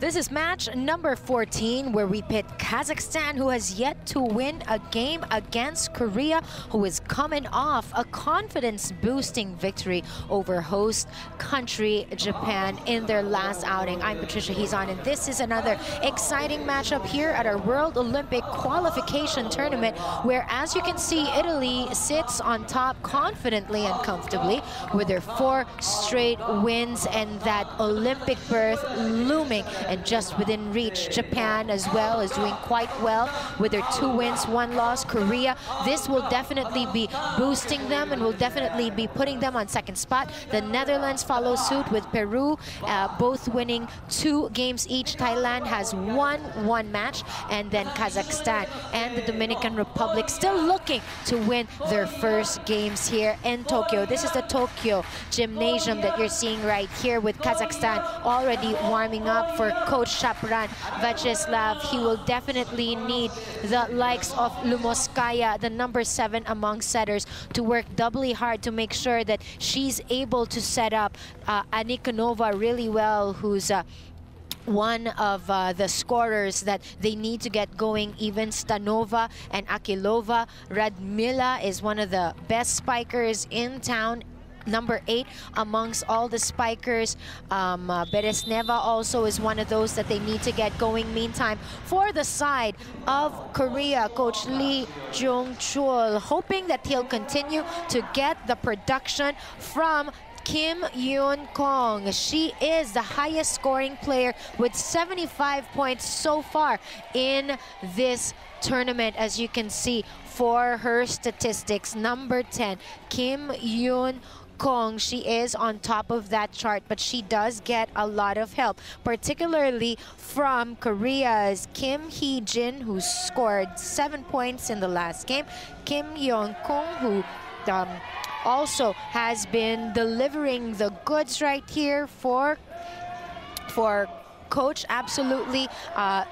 This is match number 14 where we pit Kazakhstan who has yet to win a game against Korea who is coming off a confidence boosting victory over host country Japan in their last outing. I'm Patricia Hizon and this is another exciting matchup here at our World Olympic qualification tournament where as you can see Italy sits on top confidently and comfortably with their four straight wins and that Olympic berth looming and just within reach. Japan as well is doing quite well with their two wins, one loss. Korea, this will definitely be boosting them and will definitely be putting them on second spot. The Netherlands follow suit with Peru, uh, both winning two games each. Thailand has won one match, and then Kazakhstan and the Dominican Republic still looking to win their first games here in Tokyo. This is the Tokyo Gymnasium that you're seeing right here with Kazakhstan already warming up for Coach Shapran Vyacheslav. He will definitely need the likes of Lukomskaya, the number seven among setters, to work doubly hard to make sure that she's able to set up uh, really well, who's uh, one of uh, the scorers that they need to get going. Even Stanova and Akilova. Radmila is one of the best spikers in town number eight amongst all the spikers. Um, uh, Beresneva also is one of those that they need to get going. Meantime, for the side of Korea, Coach Lee Jung-chul, hoping that he'll continue to get the production from Kim Yoon Kong. She is the highest scoring player with 75 points so far in this tournament, as you can see for her statistics. Number 10, Kim Yoon Kong, she is on top of that chart, but she does get a lot of help, particularly from Korea's Kim Hee-jin, who scored seven points in the last game, Kim Yeon-kung, who um, also has been delivering the goods right here for for coach absolutely uh,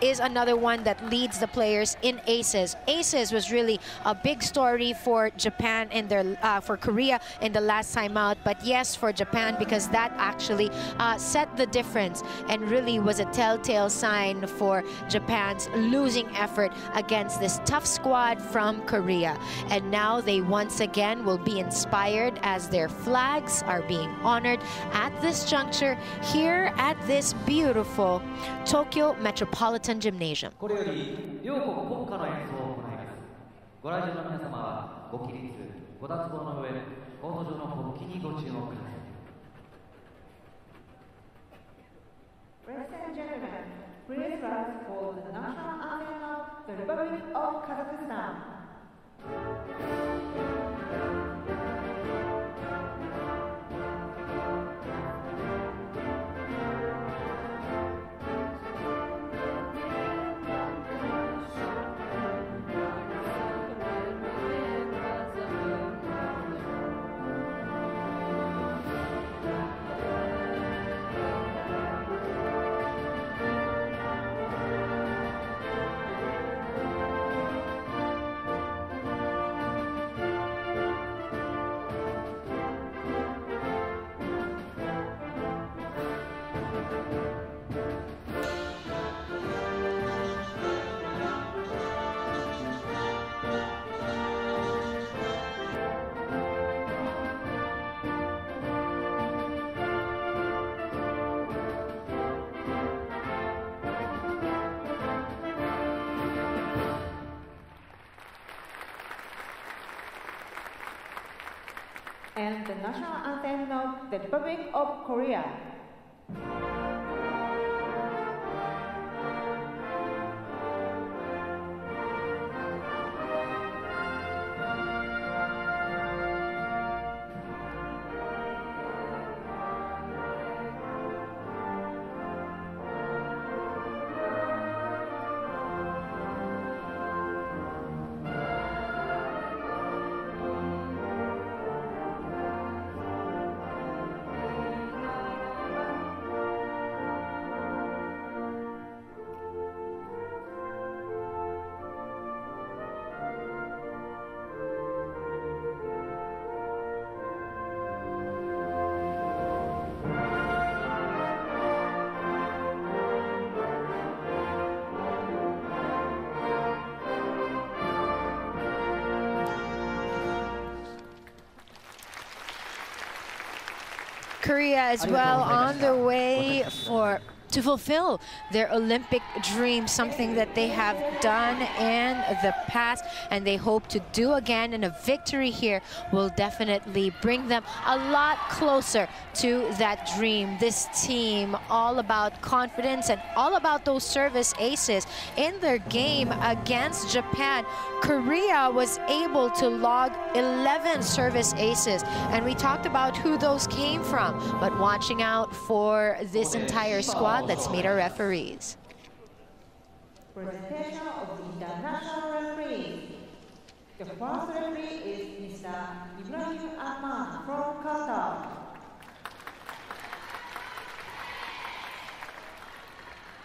is another one that leads the players in aces. Aces was really a big story for Japan in their uh, for Korea in the last time out, but yes for Japan because that actually uh, set the difference and really was a telltale sign for Japan's losing effort against this tough squad from Korea. And now they once again will be inspired as their flags are being honored at this juncture here at this beautiful Tokyo Metropolitan Gymnasium. これより両国国歌の演奏を行いますご来場の皆様はご起立ご脱帽の上コート上の国旗にご注目ください Ladies and gentlemen, please rise for the national anthem of the Republic of Kazakhstan. Anthem of the Republic of Korea. Korea as well on their way for to fulfill their Olympic dream, something that they have done in the past and they hope to do again. And a victory here will definitely bring them a lot closer to that dream. This team all about confidence and all about those service aces in their game against Japan. Korea was able to log 11 service aces and we talked about who those came from, but watching out for this entire squad let's meet our referees. Presentation of the international referees. The first referee is Mr. Ibrahim Ahmad from Qatar.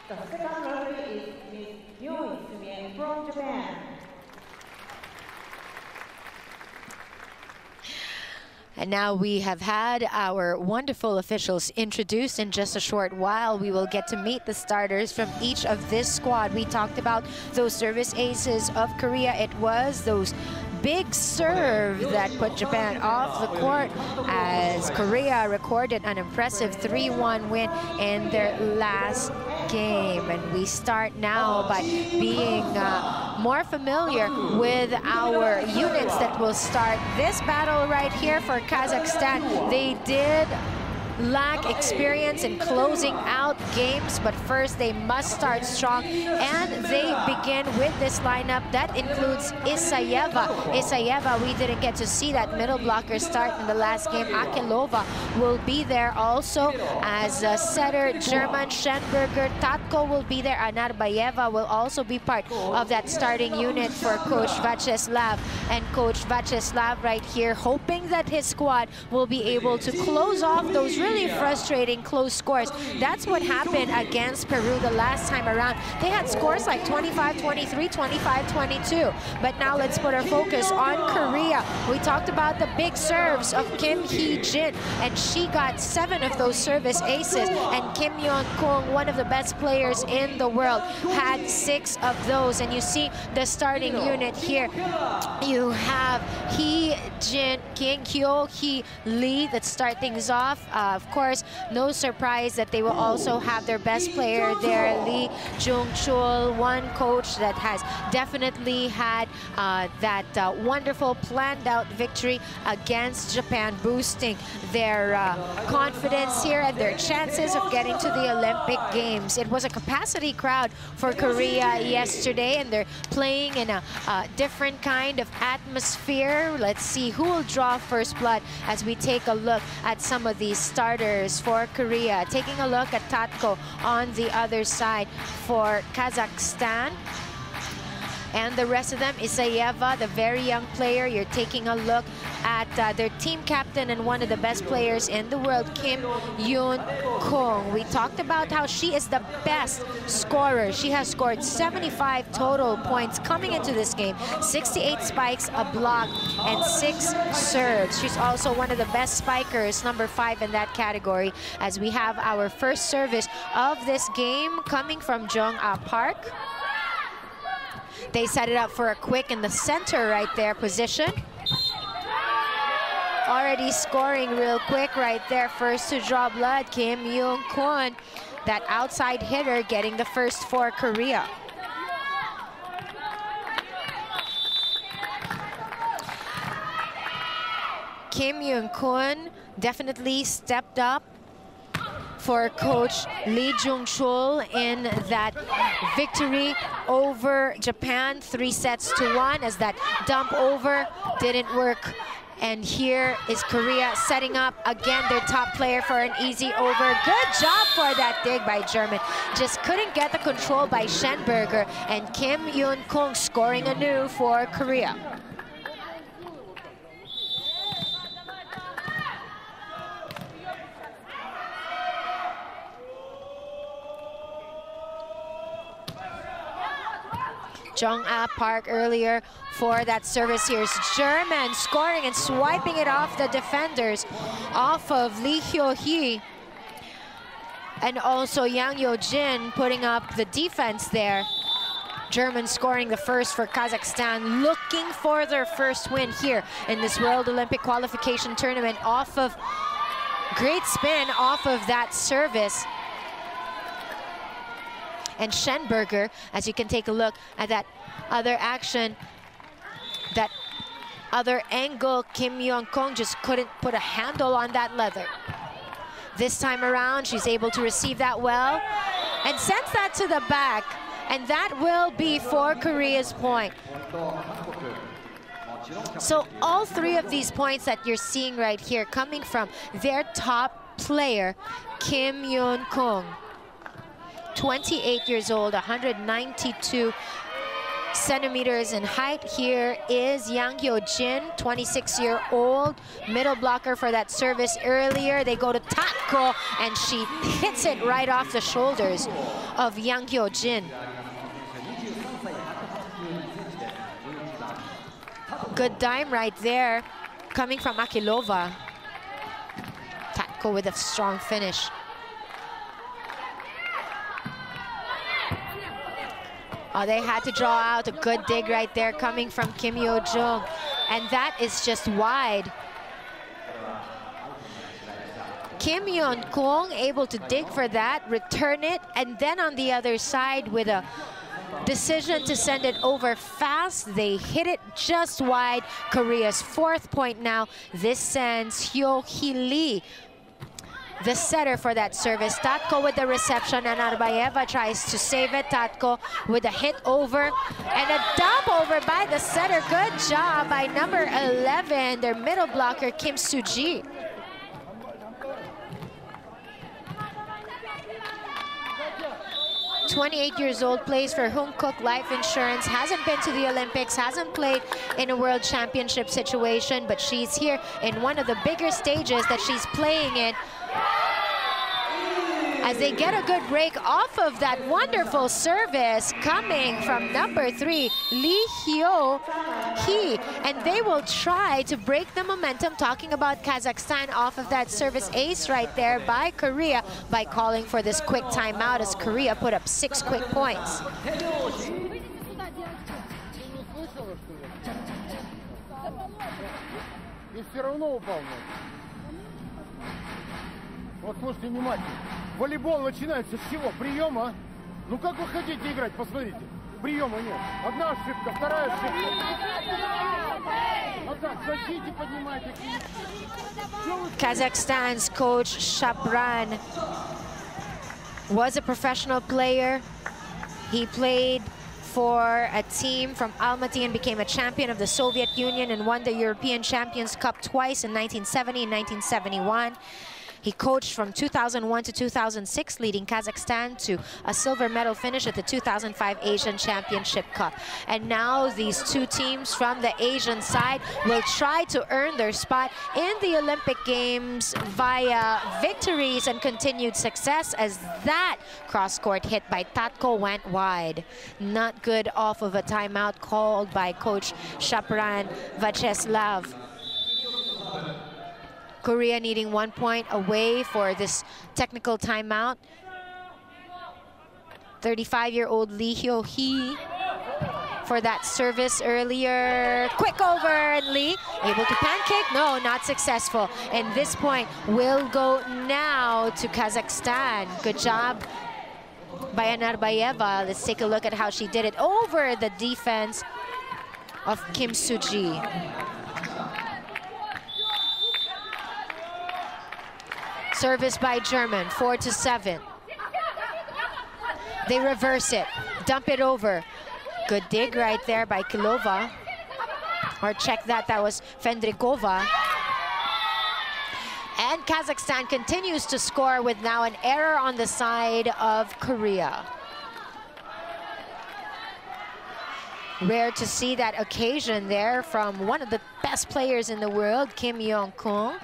The second referee is Ms. Yoi Sumie from Japan. And now we have had our wonderful officials introduced in just a short while. We will get to meet the starters from each of this squad. We talked about those service aces of Korea. It was those big serve that put Japan off the court as Korea recorded an impressive 3-1 win in their last game. And we start now by being uh, more familiar with our units that will start this battle right here for Kazakhstan. They did lack experience in closing out games, but first they must start strong, and they begin with this lineup that includes Isayeva. Isayeva, we didn't get to see that middle blocker start in the last game. Akilova will be there also as a setter. German Schenberger, Tatko will be there. Anarbayeva will also be part of that starting unit for Coach Vyacheslav. And Coach Vyacheslav right here, hoping that his squad will be able to close off those really frustrating close scores. That's what happened against Peru the last time around. They had scores like 25-23, 25-22. But now let's put our focus on Korea. We talked about the big serves of Kim Hee-jin, and she got seven of those service aces. And Kim Yeon-kung, one of the best players in the world, had six of those. And you see the starting unit here. You have Hee-jin, King Hyo-hee Lee that start things off. Uh, of course, no surprise that they will also have their best player there, Lee Jung-chul, one coach that has definitely had uh, that uh, wonderful planned out victory against Japan, boosting their uh, confidence here and their chances of getting to the Olympic Games. It was a capacity crowd for Korea yesterday, and they're playing in a different kind of atmosphere. Let's see who will draw first blood as we take a look at some of these starters for Korea. Taking a look at Tatko on the other side for Kazakhstan. And the rest of them, Isayeva, the very young player. You're taking a look at uh, their team captain and one of the best players in the world, Kim Yoon Kung. We talked about how she is the best scorer. She has scored 75 total points coming into this game, 68 spikes, a block, and six serves. She's also one of the best spikers, number five in that category, as we have our first service of this game coming from Jong Ah Park. They set it up for a quick in the center right there position. Already scoring real quick right there. First to draw blood, Kim Yoon Kwon. That outside hitter getting the first for Korea. Kim Yoon Kwon definitely stepped up for coach Lee Jung-chul in that victory over Japan, three sets to one as that dump over didn't work. And here is Korea setting up again their top player for an easy over. Good job for that dig by German. Just couldn't get the control by Schenberger and Kim Yoon Kung scoring anew for Korea. Jong Ah Park earlier for that service. Here's German scoring and swiping it off the defenders off of Lee Hyo-hee. And also Yang Yo-jin putting up the defense there. German scoring the first for Kazakhstan, looking for their first win here in this World Olympic qualification tournament off of Great spin off of that service. And Schenberger, as you can take a look at that other action, that other angle, Kim Yong-kong just couldn't put a handle on that leather. This time around, she's able to receive that well and sends that to the back. And that will be for Korea's point. So all three of these points that you're seeing right here coming from their top player, Kim Yoon-kung. 28 years old, 192 centimeters in height. Here is Yang Hyo-jin, 26-year-old, middle blocker for that service earlier. They go to Tatko, and she hits it right off the shoulders of Yang Hyo-jin. Good dime right there, coming from Akilova. Tatko with a strong finish. Oh, they had to draw out a good dig right there coming from Kim Yo-jung. And that is just wide. Kim Yeon-kung able to dig for that, return it, and then on the other side with a decision to send it over fast. They hit it just wide. Korea's fourth point now. This sends Hyo Hee Lee the setter for that service. Tatko with the reception and Narbayeva tries to save it. Tatko with a hit over and a dump over by the setter. Good job by number 11, their middle blocker, Kim Suji. Twenty-eight years old, plays for Kook Life Insurance, hasn't been to the Olympics, hasn't played in a world championship situation, but she's here in one of the bigger stages that she's playing in as they get a good break off of that wonderful service coming from number three, Lee Hyo Hee. And they will try to break the momentum, talking about Kazakhstan off of that service ace right there by Korea by calling for this quick timeout as Korea put up six quick points. И все равно упал. Вот слушайте внимательно. Волейбол начинается с чего? Приема. Ну как вы хотите играть? Посмотрите. Приема нет. Одна ошибка, вторая ошибка. Вот так, защите поднимайте. Kazakhstan's coach Shapran was a professional player. He played for a team from Almaty and became a champion of the Soviet Union and won the European Champions Cup twice in 1970 and 1971. He coached from 2001 to 2006, leading Kazakhstan to a silver medal finish at the 2005 Asian Championship Cup. And now these two teams from the Asian side will try to earn their spot in the Olympic Games via victories and continued success as that cross-court hit by Tatko went wide. Not good off of a timeout called by coach Shapran Vyacheslav. Korea needing one point away for this technical timeout. 35-year-old Lee Hyo Hee for that service earlier. Quick over and Lee able to pancake. No, not successful. And this point will go now to Kazakhstan. Good job by Anarbayeva. Let's take a look at how she did it over the defense of Kim Suji. Service by German, four to seven. They reverse it, dump it over. Good dig right there by Kilova. Or check that, that was Fendrikova. And Kazakhstan continues to score with now an error on the side of Korea. Rare to see that occasion there from one of the best players in the world, Kim Yong-kung.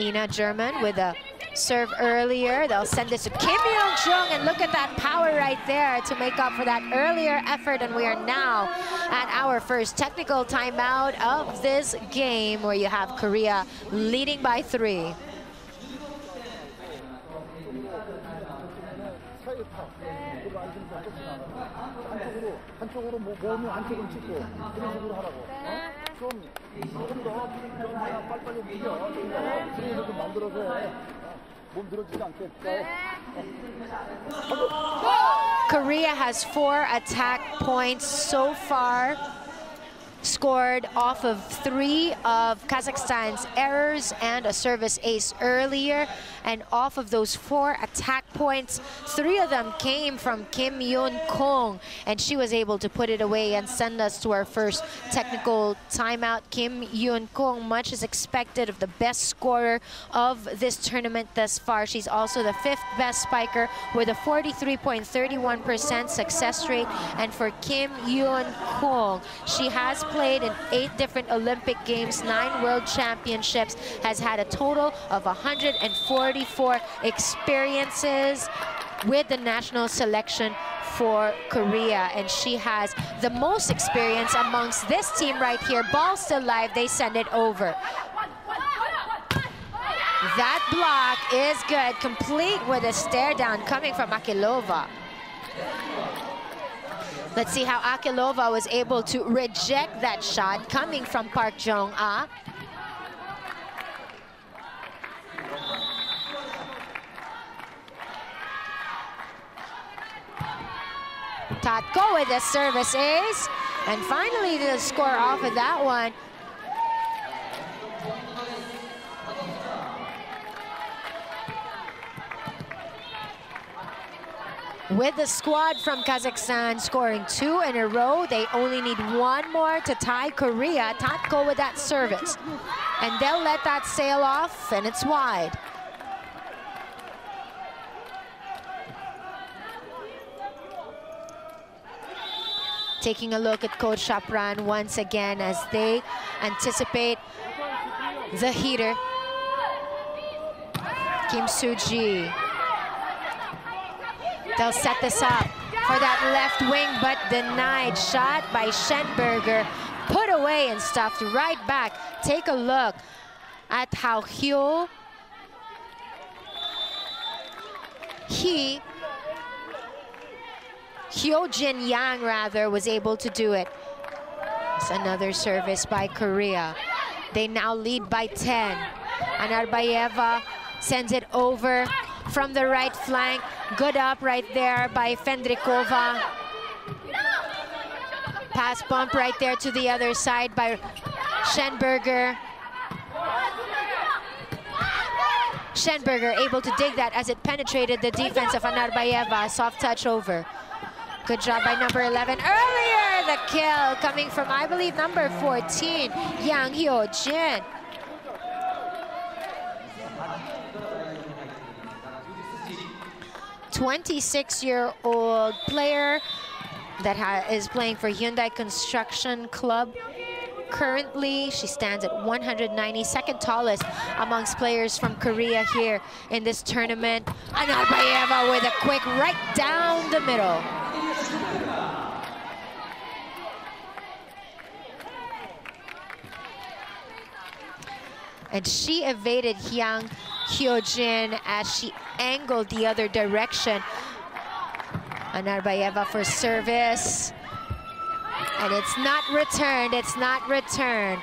Ina German with a serve earlier. They'll send this to Kim Young-jung, and look at that power right there to make up for that earlier effort. And we are now at our first technical timeout of this game where you have Korea leading by three. 한쪽으로 한쪽으로 몸이 한쪽은 찍고 그런 식으로 하라고. 어? 좀, 조금 더, 좀 그냥 빨리빨리 움직여. 스윙을 좀 만들어서 해. 몸 들어지지 않게. 자, Korea has four attack points so far, scored off of three of Kazakhstan's errors and a service ace earlier. And off of those four attack points, three of them came from Kim Yoon Kong, and she was able to put it away and send us to our first technical timeout. Kim Yoon Kong, much as expected, of the best scorer of this tournament thus far. She's also the fifth best spiker with a 43.31% success rate. And for Kim Yoon Kong, she has played in eight different Olympic Games, nine World Championships, has had a total of 144 experiences with the national selection for Korea and she has the most experience amongst this team right here. Ball still live, they send it over. That block is good, complete with a stare down coming from Akilova. Let's see how Akilova was able to reject that shot coming from Park Jong-ah. Tatko with the service ace. And finally the score off of that one. With the squad from Kazakhstan scoring two in a row, they only need one more to tie Korea. Tatko with that service. And they'll let that sail off, and it's wide. taking a look at Coach Shapran once again as they anticipate the heater. Kim Soo-ji. They'll set this up for that left wing, but denied. Shot by Schenberger. Put away and stuffed right back. Take a look at how Hyo he Hyojin Yang, rather, was able to do it. It's another service by Korea. They now lead by 10. Anarbayeva sends it over from the right flank. Good up right there by Fendrikova. Pass bump right there to the other side by Schenberger. Schenberger able to dig that as it penetrated the defense of Anarbayeva. Soft touch over. Good job by number 11. Earlier, the kill coming from, I believe, number 14, Yang Hyo-jin. Twenty-six-year-old player that is playing for Hyundai Construction Club. Currently, she stands at 190, second tallest amongst players from Korea here in this tournament. Anarbayeva with a quick right down the middle. And she evaded Hyang Hyojin as she angled the other direction. Anarbayeva for service. And it's not returned, it's not returned.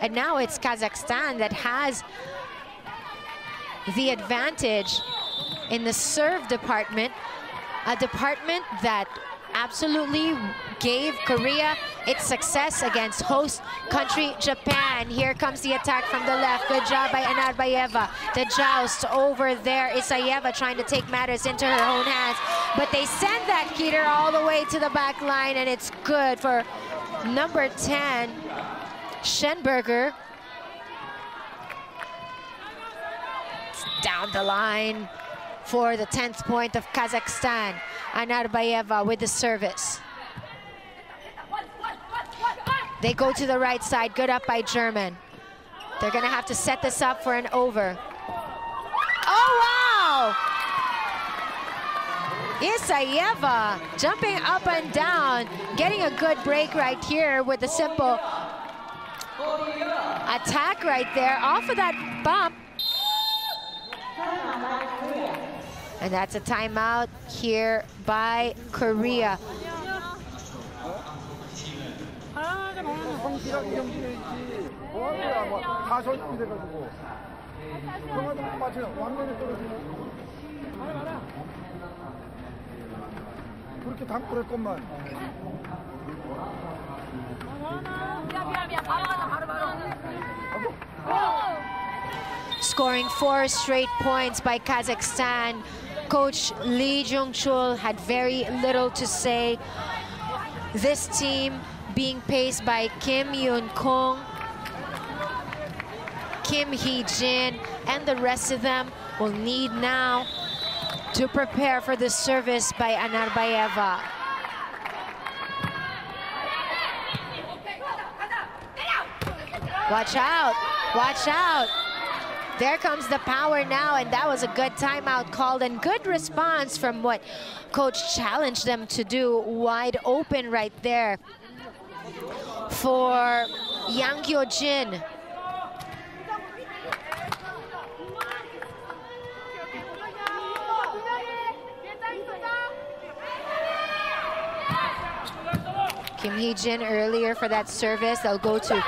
And now it's Kazakhstan that has the advantage in the serve department, a department that absolutely gave Korea its success against host country Japan. Here comes the attack from the left. Good job by Anarbayeva. The joust over there. Isayeva trying to take matters into her own hands. But they send that heater all the way to the back line, and it's good for number 10, Schenberger. Down the line for the 10th point of Kazakhstan. Anarbayeva with the service. They go to the right side, good up by German. They're gonna have to set this up for an over. Oh, wow! Isayeva jumping up and down, getting a good break right here with a simple attack right there off of that bump. And that's a timeout here by Korea. 성실하게 경기해야지. 뭐하는 거야, 뭐, 가설이 돼가지고. 평화도 못 맞춰요. 완전히 떨어지면. 그렇게 당구를 것만. Scoring four straight points by Kazakhstan. Coach Lee Jung-chul had very little to say. This team being paced by Kim Yun Kong, Kim Hee-jin, and the rest of them will need now to prepare for the service by Anarbayeva. Watch out, watch out. There comes the power now, and that was a good timeout called and good response from what coach challenged them to do. Wide open right there for Yang Hyo-jin. Kim Hee-jin earlier for that service. They'll go to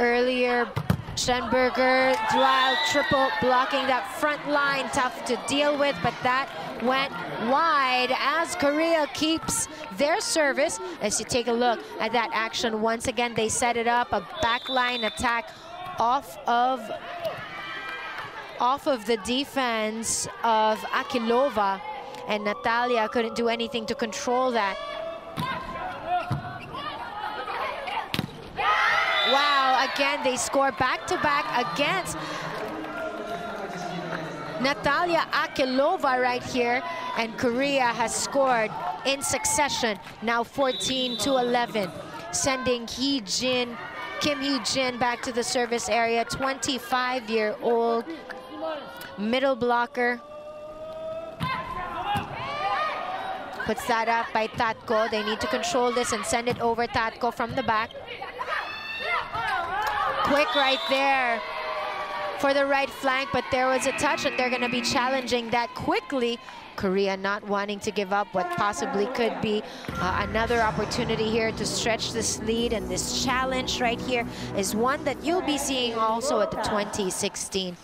earlier Schenberger, dual triple blocking that front line, tough to deal with, but that went wide as Korea keeps their service. As you take a look at that action, once again, they set it up, a backline attack off of off of the defense of Akilova, and Natalia couldn't do anything to control that. Wow, again, they score back-to-back -back against Natalia Akilova right here. And Korea has scored in succession, now 14 to 11, sending Hee Jin, Kim Hee Jin back to the service area, 25-year-old middle blocker. Puts that up by Tatko. They need to control this and send it over Tatko from the back quick right there for the right flank, but there was a touch and they're going to be challenging that quickly. Korea not wanting to give up what possibly could be uh, another opportunity here to stretch this lead and this challenge right here is one that you'll be seeing also at the 2016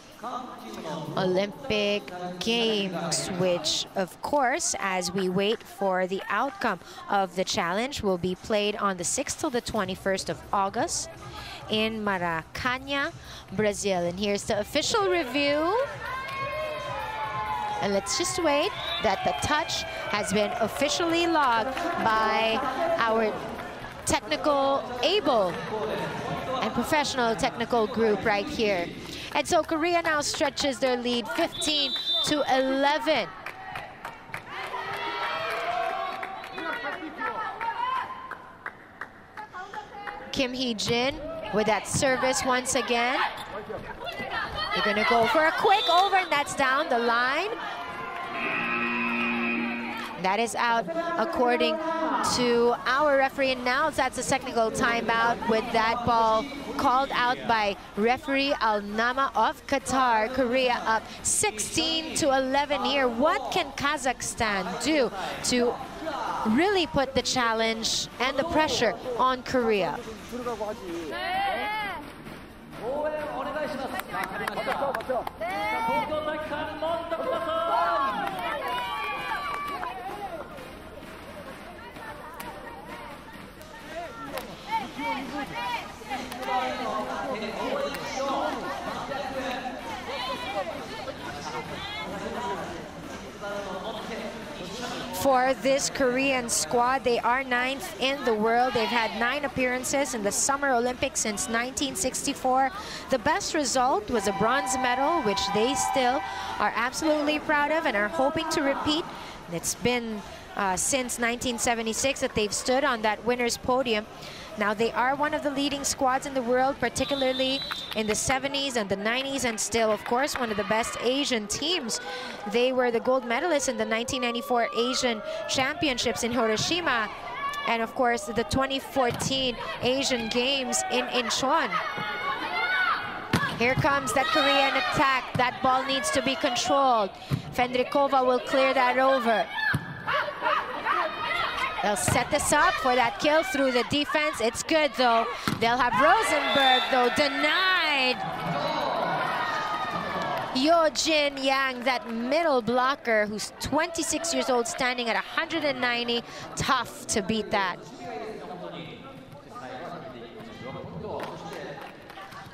Olympic Games, which, of course, as we wait for the outcome of the challenge, will be played on the 6th till the 21st of August in Maracana, Brazil. And here's the official review. And let's just wait that the touch has been officially logged by our technical able and professional technical group right here. And so Korea now stretches their lead 15 to 11. Kim Hee-jin with that service once again. They're gonna go for a quick over and that's down the line. That is out according to our referee. And now that's a technical timeout with that ball called out by referee Al Nama of Qatar. Korea up 16 to 11 here. What can Kazakhstan do to really put the challenge and the pressure on Korea? 들가고 하 지. 네. 応援お願いします。わかりました。東京大会 for this Korean squad. They are ninth in the world. They've had nine appearances in the Summer Olympics since 1964. The best result was a bronze medal, which they still are absolutely proud of and are hoping to repeat. It's been uh, since 1976 that they've stood on that winner's podium. Now, they are one of the leading squads in the world, particularly in the 70s and the 90s, and still, of course, one of the best Asian teams. They were the gold medalists in the 1994 Asian Championships in Hiroshima, and, of course, the 2014 Asian Games in Incheon. Here comes that Korean attack. That ball needs to be controlled. Fendrikova will clear that over. They'll set this up for that kill through the defense. It's good, though. They'll have Rosenberg, though, denied. Yo Jin Yang, that middle blocker who's 26 years old, standing at 190. Tough to beat that.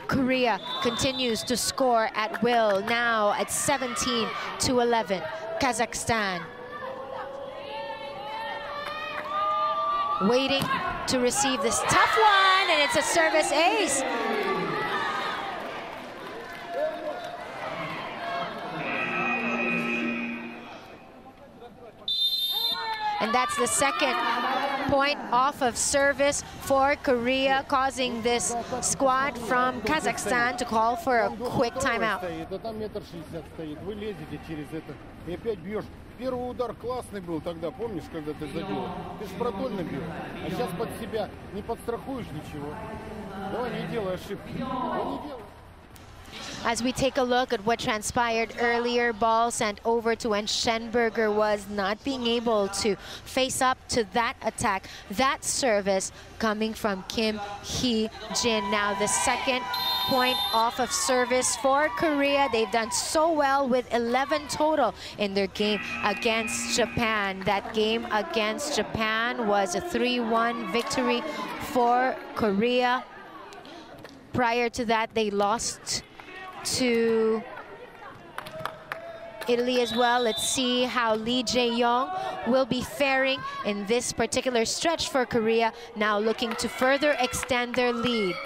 Korea continues to score at will, now at 17 to 11. Kazakhstan waiting to receive this tough one, and it's a service ace. And that's the second point off of service for Korea, causing this squad from Kazakhstan to call for a quick timeout. Стоит, а там метр шестьдесят стоит. Вы лезете через это и опять бьешь. Первый удар классный был тогда, помнишь, когда ты забил? Ты же продольно бил. А сейчас под себя не подстрахуешь ничего. Давай, не делай ошибки. Ну, не делай. As we take a look at what transpired earlier, ball sent over to when Schenberger was not being able to face up to that attack. That service coming from Kim Hee Jin. Now the second point off of service for Korea. They've done so well with 11 total in their game against Japan. That game against Japan was a 3-1 victory for Korea. Prior to that, they lost to Italy as well. Let's see how Lee Jae-yong will be faring in this particular stretch for Korea, now looking to further extend their lead.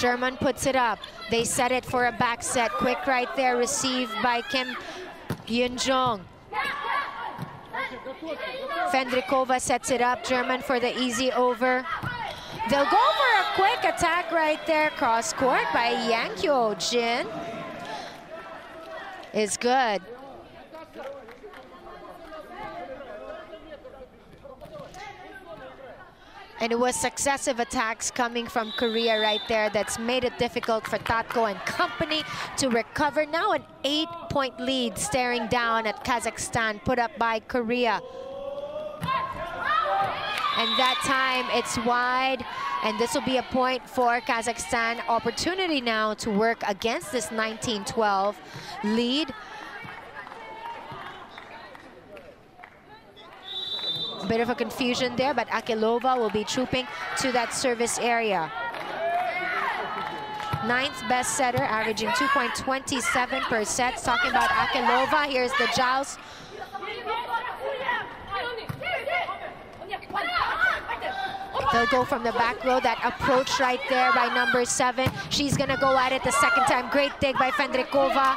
German puts it up. They set it for a back set. Quick right there, received by Kim Yun-jong. Fendrikova sets it up. German for the easy over. They'll go for a quick attack right there. Cross court by Yang Hyo Jin. Is good. And it was successive attacks coming from Korea right there that's made it difficult for Tatko and company to recover. Now an eight-point lead staring down at Kazakhstan put up by Korea. And that time it's wide. And this will be a point for Kazakhstan. Opportunity now to work against this 19-12 lead. Bit of a confusion there, but Akilova will be trooping to that service area. Ninth best setter, averaging 2.27 per set. Talking about Akilova, here's the joust. They'll go from the back row, that approach right there by number seven. She's gonna go at it the second time. Great dig by Fendrikova.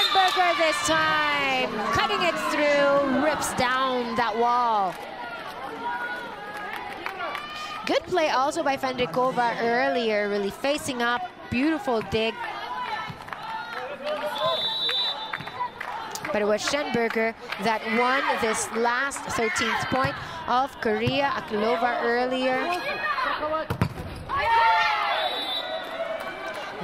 Schenberger this time, cutting it through, rips down that wall. Good play also by Fendrikova earlier, really facing up, beautiful dig. But it was Schenberger that won this last 13th point of Korea. Akilova earlier.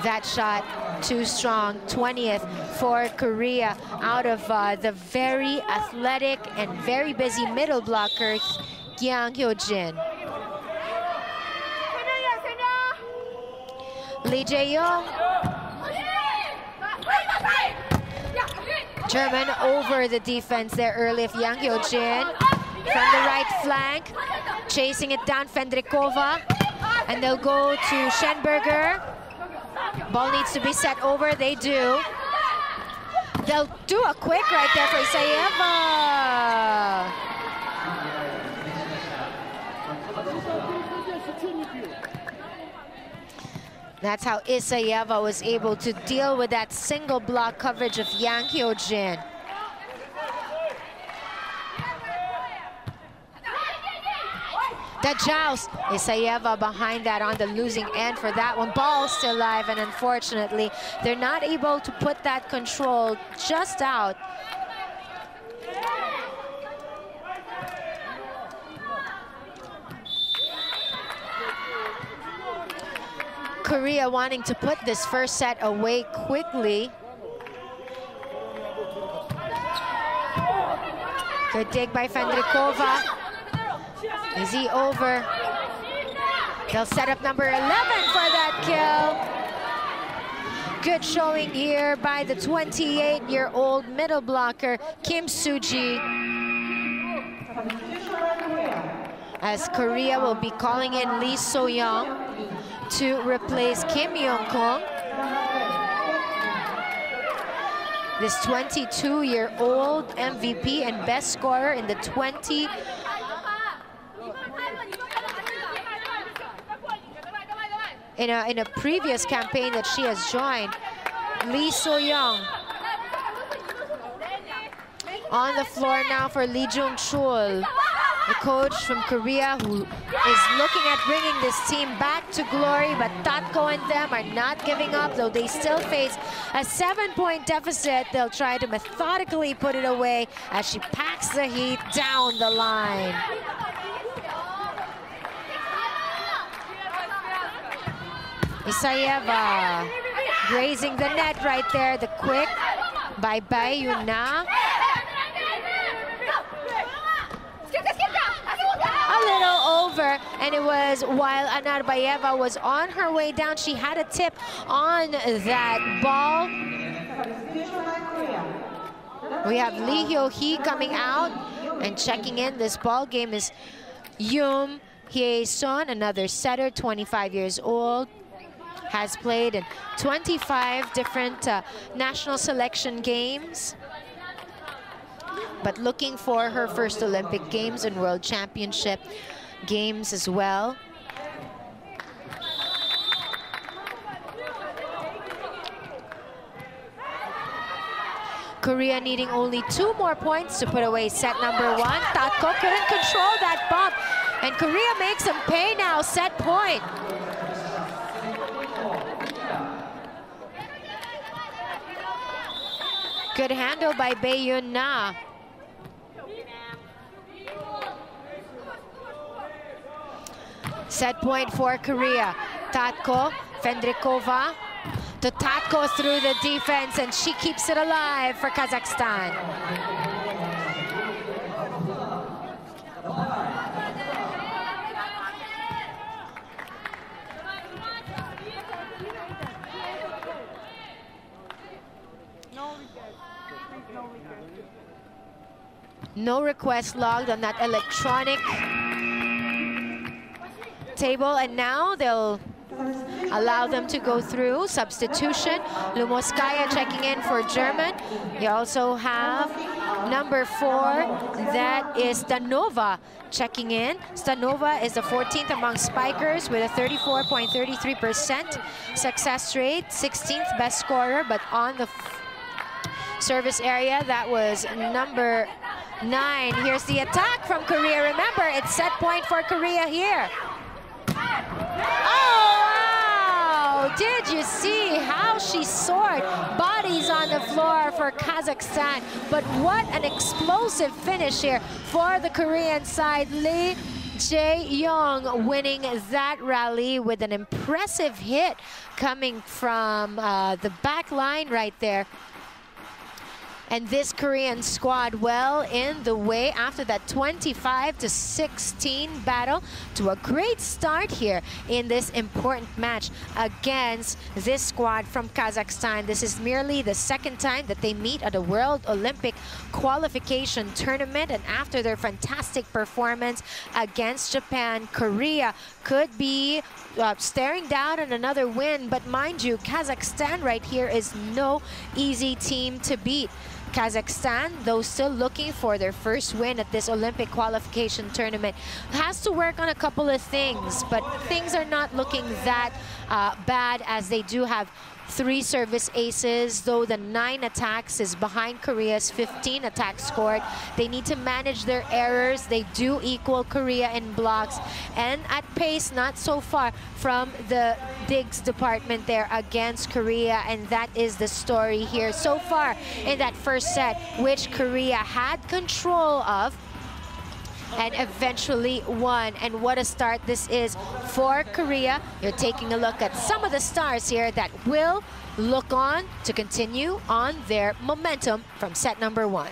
That shot too strong. 20th for Korea out of uh, the very athletic and very busy middle blocker, Yang Hyo-jin. Lee Jae-yong German over the defense there early of Yang Hyo-jin. From the right flank, chasing it down Fendrikova. And they'll go to Schenberger. Ball needs to be set over, they do. They'll do a quick right there for Isayeva. That's how Isayeva was able to deal with that single block coverage of Yang Hyo-jin. The joust, Isayeva behind that on the losing end for that one. Ball still alive, and unfortunately, they're not able to put that control just out. Korea wanting to put this first set away quickly. Good dig by Fendrikova. Easy over. They'll set up number 11 for that kill. Good showing here by the 28-year-old middle blocker, Kim Suji. As Korea will be calling in Lee So-young to replace Kim Yun Kung. This 22-year-old MVP and best scorer in the 20 in a, in a previous campaign that she has joined. Lee So-young on the floor now for Lee Jung-chul, the coach from Korea who is looking at bringing this team back to glory, but Tatko and them are not giving up, though they still face a seven-point deficit. They'll try to methodically put it away as she packs the heat down the line. Isayeva uh, grazing the net right there. The quick by Bayuna. A little over, and it was while Anarbayeva was on her way down. She had a tip on that ball. We have Lee Hyo Hee coming out and checking in. This ball game is Yum Hye Son, another setter, 25 years old has played in 25 different uh, national selection games. But looking for her first Olympic Games and World Championship games as well. Korea needing only two more points to put away set number one. Tatko couldn't control that bump. And Korea makes him pay now, set point. Good handle by Bae Na. Set point for Korea. Tatko, Fendrikova to Tatko through the defense, and she keeps it alive for Kazakhstan. No request logged on that electronic table, and now they'll allow them to go through. Substitution, Lukomskaya checking in for German. You also have number four, that is Stanova checking in. Stanova is the 14th among spikers with a 34.33% success rate, 16th best scorer, but on the service area, that was number nine. Here's the attack from Korea. Remember, it's set point for Korea here. Oh, wow! Did you see how she soared? Bodies on the floor for Kazakhstan. But what an explosive finish here for the Korean side. Lee Jae-young winning that rally with an impressive hit coming from uh, the back line right there. And this Korean squad well in the way after that 25 to 16 battle to a great start here in this important match against this squad from Kazakhstan. This is merely the second time that they meet at a World Olympic qualification tournament and after their fantastic performance against Japan, Korea could be uh, staring down on another win. But mind you, Kazakhstan right here is no easy team to beat. Kazakhstan, though still looking for their first win at this Olympic qualification tournament, has to work on a couple of things, but things are not looking that uh, bad as they do have three service aces, though the nine attacks is behind Korea's 15 attacks scored. They need to manage their errors. They do equal Korea in blocks. And at pace, not so far from the digs department there against Korea. And that is the story here so far in that first set, which Korea had control of and eventually won. And what a start this is for Korea. You're taking a look at some of the stars here that will look on to continue on their momentum from set number one.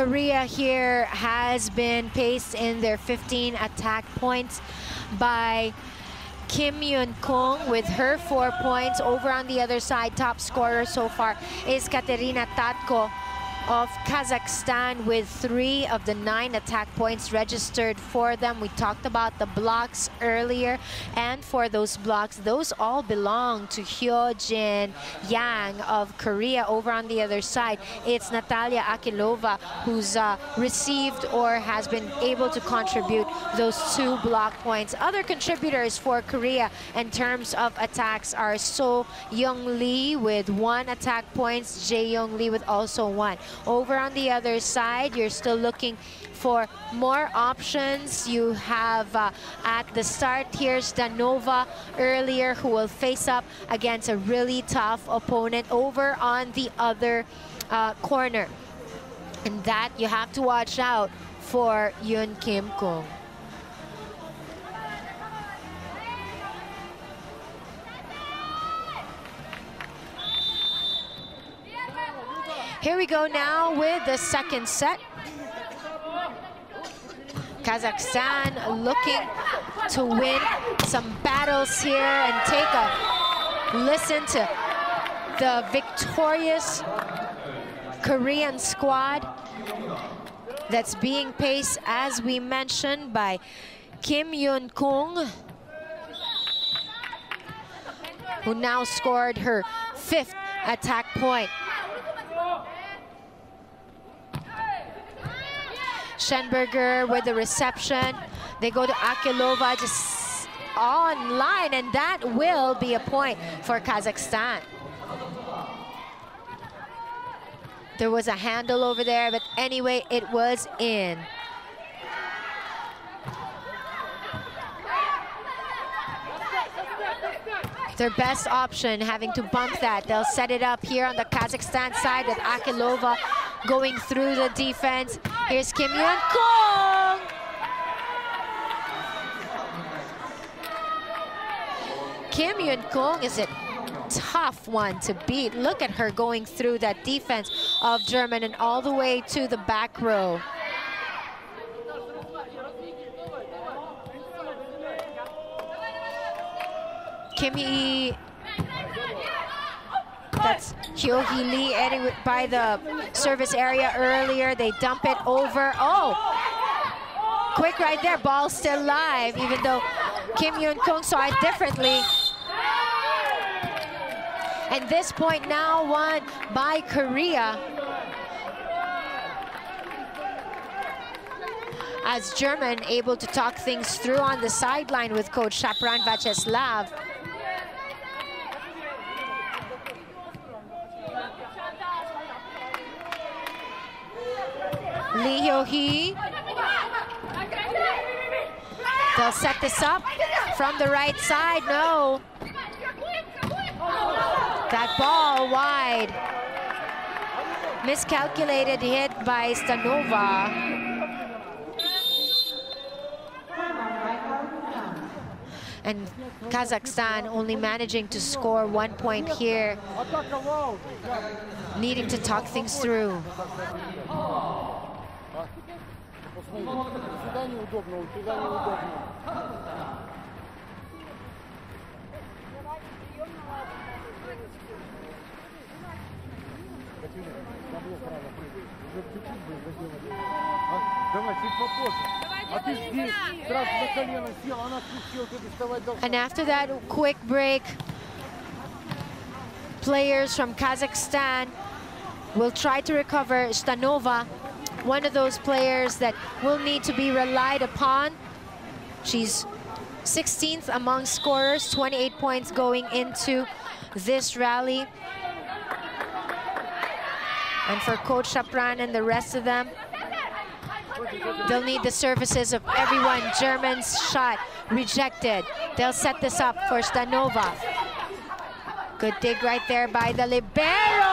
Korea here has been paced in their 15 attack points by Kim Yun Kung with her four points. Over on the other side, top scorer so far is Katerina Tatko of Kazakhstan with three of the nine attack points registered for them. We talked about the blocks earlier, and for those blocks, those all belong to Hyojin Yang of Korea. Over on the other side, it's Natalia Akilova who's uh, received or has been able to contribute those two block points. Other contributors for Korea in terms of attacks are So Young Lee with one attack points, Jae Young Lee with also one. Over on the other side, you're still looking for more options. You have uh, at the start here Danova earlier who will face up against a really tough opponent over on the other uh, corner. And that you have to watch out for Yun Kim Kung. Here we go now with the second set. Kazakhstan looking to win some battles here and take a listen to the victorious Korean squad that's being paced, as we mentioned, by Kim Yun Kung, who now scored her fifth attack point. Schenberger with the reception. They go to Akilova just online, and that will be a point for Kazakhstan. There was a handle over there, but anyway, it was in. Their best option, having to bump that. They'll set it up here on the Kazakhstan side with Akilova going through the defense. Here's Kim Yun Kung. Kim Yun Kung is a tough one to beat. Look at her going through that defense of German and all the way to the back row. Kim that's Hyo-hee Lee by the service area earlier. They dump it over. Oh, quick right there. Ball still live, even though Kim Yun Kung saw it differently. And this point now won by Korea. As German able to talk things through on the sideline with coach Shapran Vyacheslav. Lee Hyo-hee. They'll set this up from the right side. No. That ball wide. Miscalculated hit by Stanova. and Kazakhstan only managing to score one point here, needing to talk things through Сюда неудобно, сюда неудобно. Давай, чуть попозже. А ты здесь сразу на колено сел, она спустила, ты доставать должна. And after that quick break, players from Kazakhstan will try to recover Stanova one of those players that will need to be relied upon. She's 16th among scorers, 28 points going into this rally. And for Coach Shapran and the rest of them, they'll need the services of everyone. German's shot rejected. They'll set this up for Stanova. Good dig right there by the libero.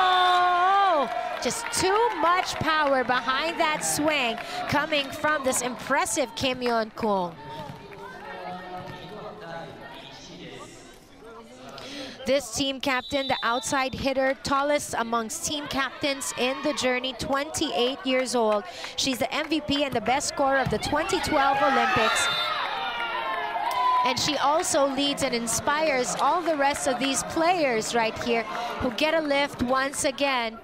Just too much power behind that swing coming from this impressive Kim Yun Kung. This team captain, the outside hitter, tallest amongst team captains in the journey, 28 years old. She's the MVP and the best scorer of the 2012 Olympics. And she also leads and inspires all the rest of these players right here who get a lift once again.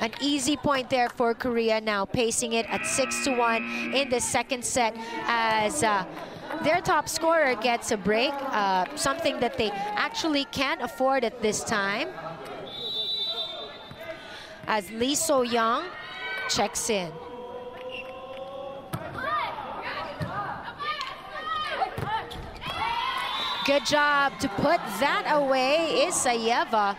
An easy point there for Korea now, pacing it at 6 to 1 in the second set as uh, their top scorer gets a break, uh, something that they actually can't afford at this time. As Lee So-young checks in. Good job to put that away, Isayeva.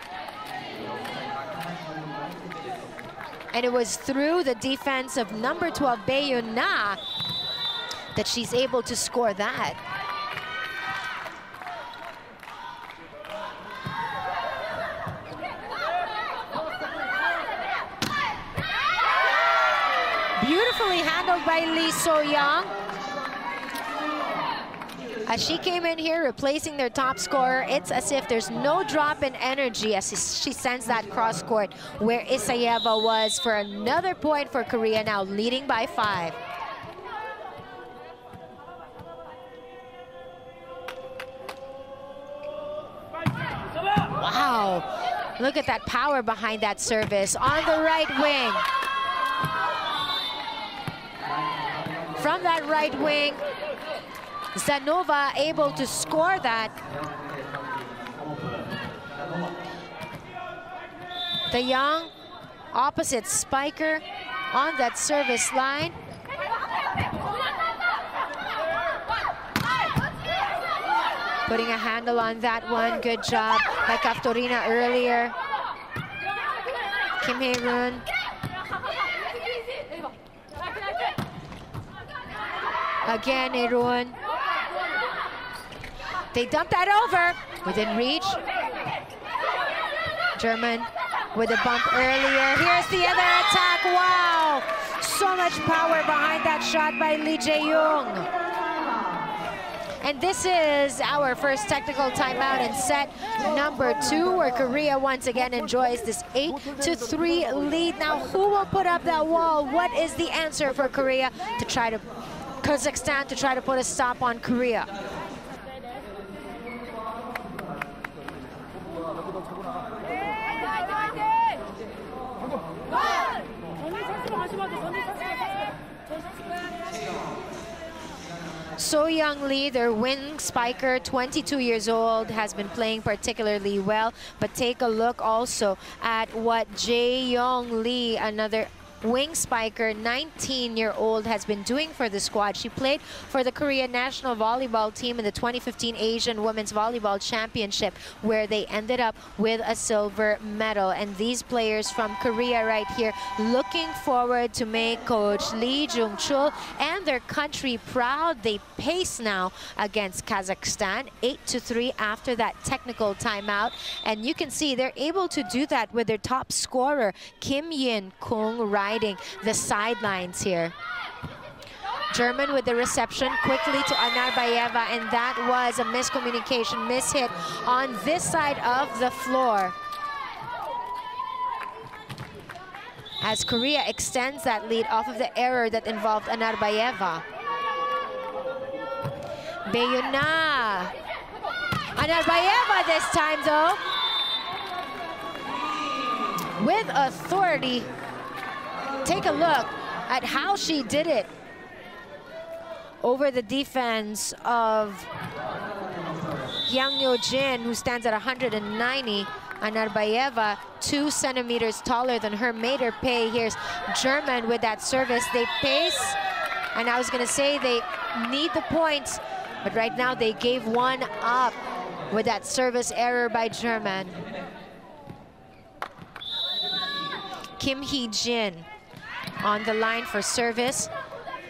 And it was through the defense of number 12, Baeyun Na, that she's able to score that. Beautifully handled by Lee So-young. As she came in here replacing their top scorer, it's as if there's no drop in energy as she sends that cross court where Isayeva was for another point for Korea now leading by five. Wow, look at that power behind that service on the right wing. From that right wing, Zanova able to score that. The young opposite spiker on that service line. Putting a handle on that one. Good job by Kaftorina earlier. Kim Hae-roon. Again, Erun. They dump that over. Within reach. German with a bump earlier. Here's the other attack. Wow. So much power behind that shot by Lee Jae-young. And this is our first technical timeout in set number two, where Korea once again enjoys this 8 to 3 lead. Now, who will put up that wall? What is the answer for Korea to try to Kazakhstan to try to put a stop on Korea? So-young Lee, their wing spiker, 22 years old, has been playing particularly well. But take a look also at what Jae-young Lee, another wing spiker, 19-year-old, has been doing for the squad. She played for the Korean national volleyball team in the 2015 Asian Women's Volleyball Championship, where they ended up with a silver medal. And these players from Korea right here looking forward to make coach Lee Jung-chul and their country proud. They pace now against Kazakhstan, 8 to 3 after that technical timeout. And you can see they're able to do that with their top scorer, Kim Yun Kung, right the sidelines here. German with the reception quickly to Anarbayeva, and that was a miscommunication, mishit on this side of the floor. As Korea extends that lead off of the error that involved Anarbayeva. Baeyun Na. Anarbayeva this time, though. With authority take a look at how she did it over the defense of Yang Hyo-jin, who stands at 190. Anarbayeva, two centimeters taller than her. Made her pay. Here's German with that service. They pace, and I was going to say they need the points, but right now they gave one up with that service error by German. Kim Hee-jin on the line for service.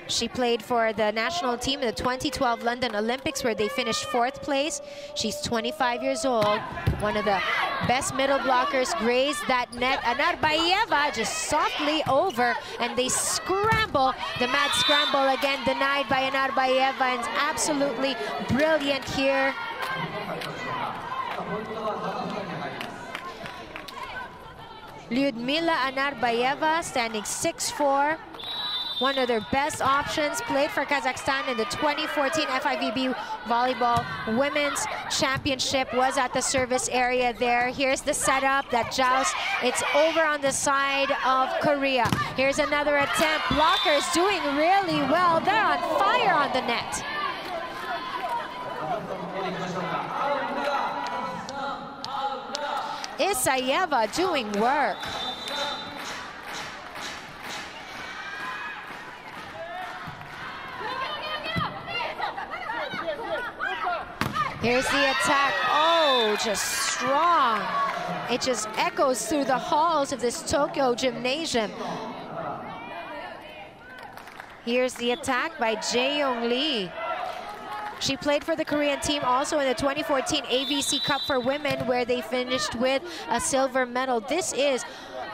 She played for the national team in the 2012 London Olympics where they finished fourth place. She's 25 years old, one of the best middle blockers, grazed that net. Anarbayeva just softly over and they scramble. The mad scramble again denied by Anarbayeva and absolutely brilliant here Lyudmila Anarbayeva standing 6'4". One of their best options, played for Kazakhstan in the 2014 FIVB Volleyball Women's Championship, was at the service area there. Here's the setup, that joust. It's over on the side of Korea. Here's another attempt. Blockers doing really well. They're on fire on the net. Isayeva doing work. Here's the attack. Oh, just strong. It just echoes through the halls of this Tokyo gymnasium. Here's the attack by Jae-young Lee. She played for the Korean team also in the 2014 AVC Cup for Women where they finished with a silver medal. This is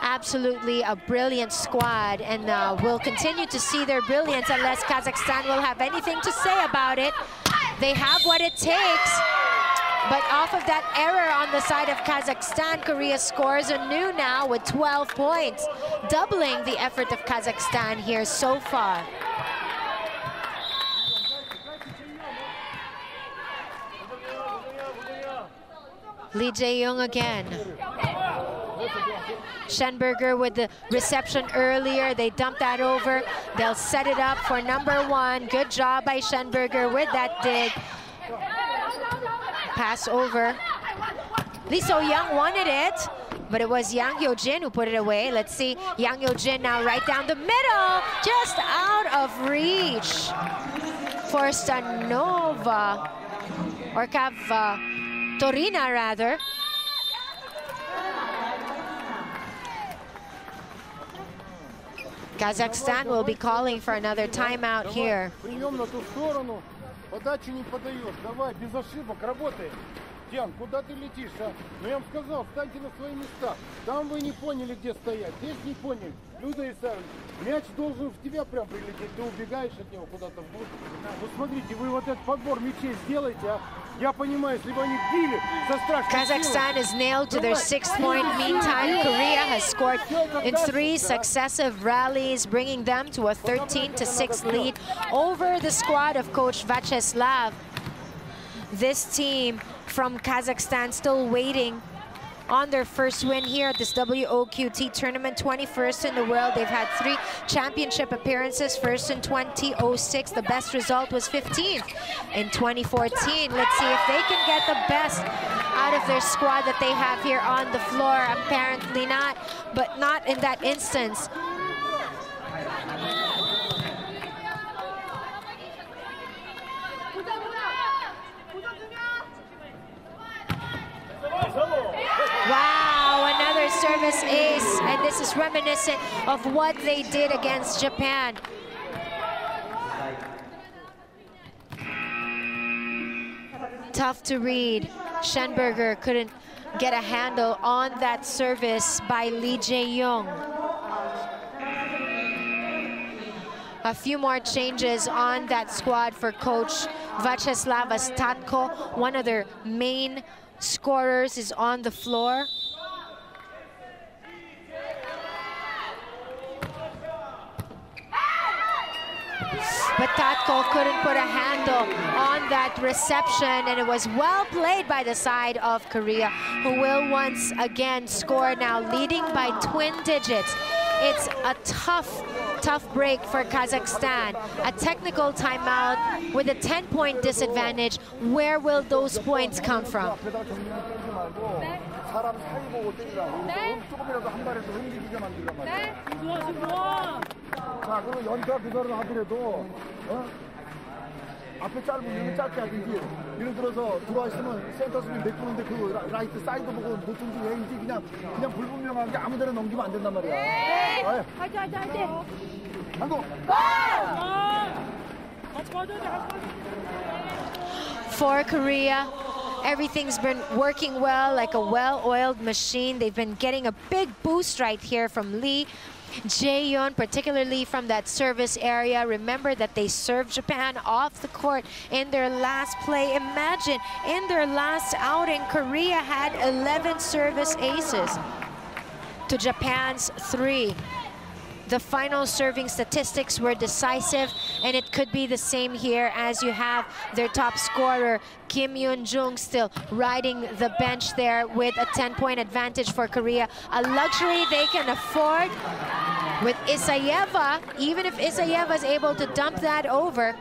absolutely a brilliant squad and uh, we'll continue to see their brilliance unless Kazakhstan will have anything to say about it. They have what it takes. But off of that error on the side of Kazakhstan, Korea scores anew now with 12 points, doubling the effort of Kazakhstan here so far. Lee Jae-young again. Schenberger with the reception earlier. They dump that over. They'll set it up for number one. Good job by Schenberger with that dig. Pass over. Lee So-young wanted it, but it was Yang Hyo-jin who put it away. Let's see Yang Hyo-jin now right down the middle, just out of reach for Stanova, or Kava, Torina rather. Kazakhstan will be calling for another timeout here. Тян, куда ты летишь, а? Ну я вам сказал, встаньте на свои места. Там вы не поняли, где стоять. Здесь не поняли. Люда Исаевна, мяч должен в тебя прям прилететь. Ты убегаешь от него куда-то в бок. Вот смотрите, вы вот этот подбор мячей сделайте, а? Я понимаю, если бы они били со страшной Kazakhstan is nailed to their sixth point. Meantime, Korea has scored in three successive rallies, bringing them to a 13 to 6 lead over the squad of coach Vacheslav. This team from Kazakhstan still waiting on their first win here at this WOQT tournament, 21st in the world. They've had three championship appearances, first in 2006. The best result was 15th in 2014. Let's see if they can get the best out of their squad that they have here on the floor. Apparently not, but not in that instance. Wow, ace, and this is reminiscent of what they did against Japan. Tough to read. Schenberger couldn't get a handle on that service by Lee Jae-young. A few more changes on that squad for coach Vyacheslav Ostatko, one of their main scorers is on the floor. But Tatko couldn't put a handle on that reception, and it was well played by the side of Korea, who will once again score now, leading by twin digits. It's a tough, tough break for Kazakhstan. A technical timeout with a 10-point disadvantage. Where will those points come from? 사람 사이 보고 때리라고. 네. 조금이라도 한 발에서 흔들리게 만들란 말이야. 네? 좋아, 좋아. 자, 그럼 연타 그거를 하더라도, 어? 앞에 짧으면 짧게 하든지, 예를 들어서 들어와 있으면 센터 수비 메꾸는데 그 라- 라이트 사이드 보고 못 던지 왜 이제 그냥, 그냥 불분명하게 아무 데나 넘기면 안 된단 말이야. 네. 화이팅, 화이팅, 화이팅. 한국! for Korea. Everything's been working well, like a well-oiled machine. They've been getting a big boost right here from Lee. Jaehyun, particularly from that service area. Remember that they served Japan off the court in their last play. Imagine, in their last outing, Korea had 11 service aces to Japan's three. The final serving statistics were decisive, and it could be the same here as you have their top scorer, Kim Yoon-jung, still riding the bench there with a 10-point advantage for Korea. A luxury they can afford with Isayeva, even if Isayeva is able to dump that over.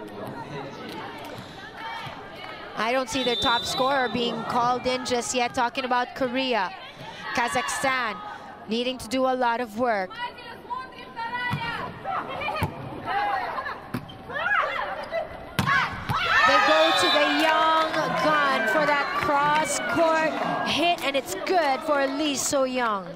I don't see their top scorer being called in just yet, talking about Korea. Kazakhstan needing to do a lot of work. They go to the young gun for that cross-court hit, and it's good for Lee So-young.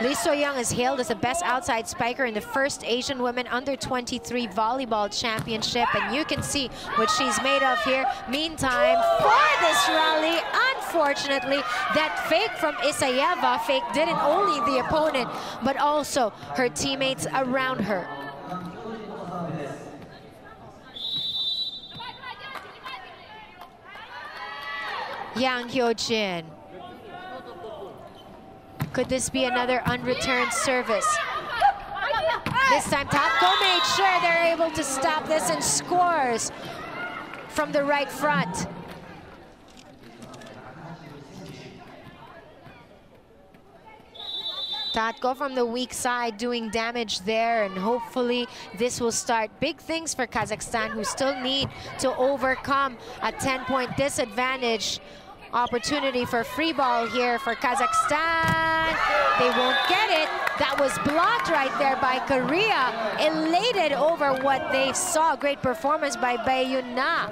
Lee So-young is hailed as the best outside spiker in the first Asian Women Under-23 Volleyball Championship, and you can see what she's made of here. Meantime, for this rally, unfortunately, that fake from Isayeva fake didn't only the opponent, but also her teammates around her. Yang Hyo-jin. Could this be another unreturned service? This time Tatko made sure they're able to stop this and scores from the right front. Tatko from the weak side doing damage there and hopefully this will start big things for Kazakhstan who still need to overcome a 10-point disadvantage opportunity for free ball here for Kazakhstan. They won't get it. That was blocked right there by Korea. Elated over what they saw. Great performance by Bae Na.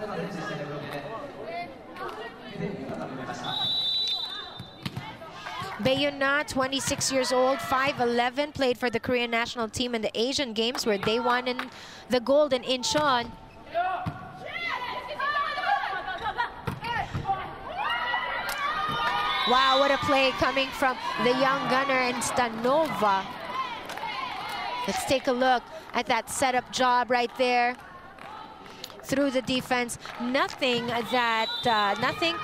Bae 26 years old, 5'11", played for the Korean national team in the Asian Games where they won in the gold in Incheon. Wow, what a play coming from the young gunner in Stanova. Let's take a look at that setup job right there. Through the defense, nothing that, uh, nothing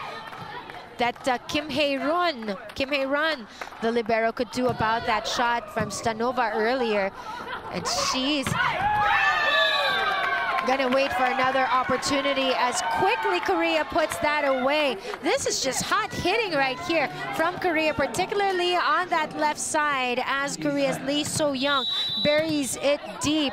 that uh, Kim Hae-run, Kim Hae-run, the libero could do about that shot from Stanova earlier. And she's Gonna wait for another opportunity as quickly Korea puts that away. This is just hot hitting right here from Korea, particularly on that left side as Korea's Lee So-young buries it deep.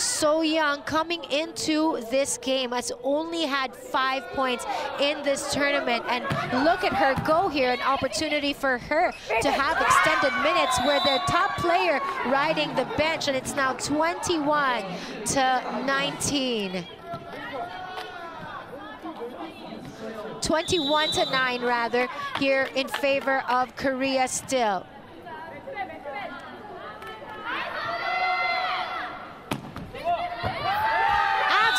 So-young coming into this game has only had five points in this tournament. And look at her go here, an opportunity for her to have extended minutes where the top player riding the bench. And it's now 21 to 19. 21 to 9 rather here in favor of Korea still.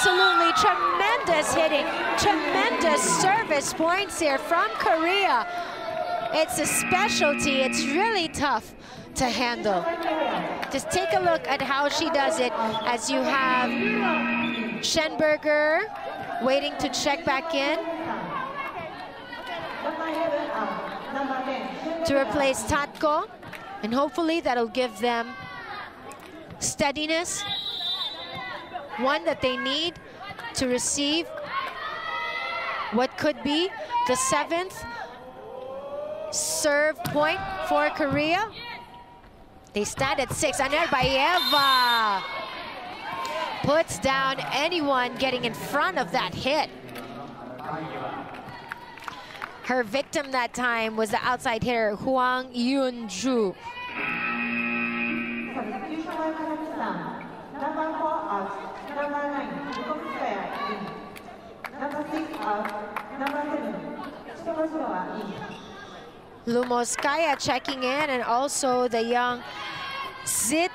Absolutely tremendous hitting, tremendous service points here from Korea. It's a specialty. It's really tough to handle. Just take a look at how she does it as you have Schenberger waiting to check back in to replace Tatko. And hopefully that'll give them steadiness one that they need to receive what could be the seventh serve point for Korea. They stand at six. Anarbayeva puts down anyone getting in front of that hit. Her victim that time was the outside hitter, Huang Yun-ju. Number nine, Square. Number six. Number seven, in. Lukomskaya checking in, and also the young Zit,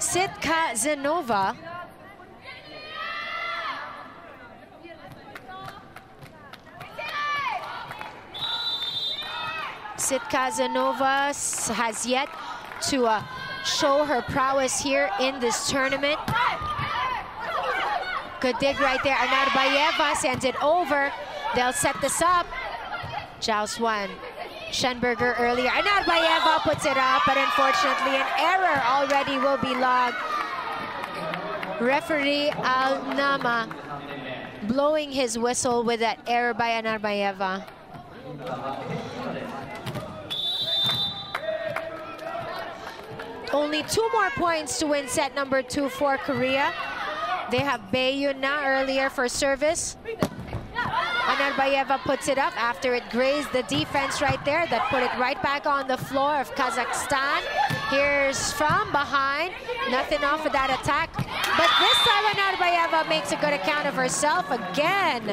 Sitka Zenova. Sitka Zenova has yet to uh, show her prowess here in this tournament. Good dig right there. Anarbayeva sends it over. They'll set this up. Joust one. Schenberger earlier. Anarbayeva puts it up, but unfortunately an error already will be logged. Referee Al Nama blowing his whistle with that error by Anarbayeva. Only two more points to win set number two for Korea. They have Bayuna earlier for service. Anarbayeva puts it up after it grazed the defense right there that put it right back on the floor of Kazakhstan. Here's from behind, nothing off of that attack. But this time Anarbayeva makes a good account of herself again.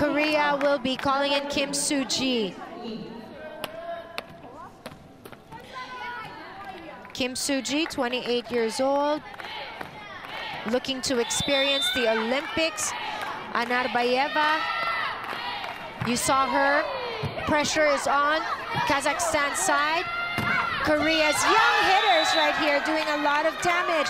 Korea will be calling in Kim Soo-ji. Kim Soo-ji, 28 years old, looking to experience the Olympics. Anarbayeva, you saw her. Pressure is on Kazakhstan side. Korea's young hitters right here doing a lot of damage.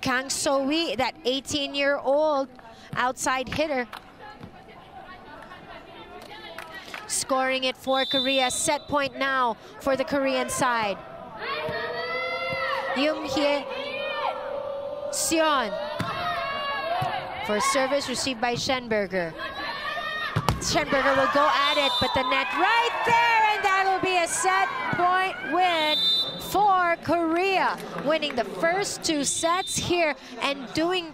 Kang So-wi, that 18-year-old outside hitter. Scoring it for Korea. Set point now for the Korean side. Yoon Hye Seon for service received by Schenberger. Schenberger will go at it, but the net right there, and that'll be a set point win for Korea, winning the first two sets here and doing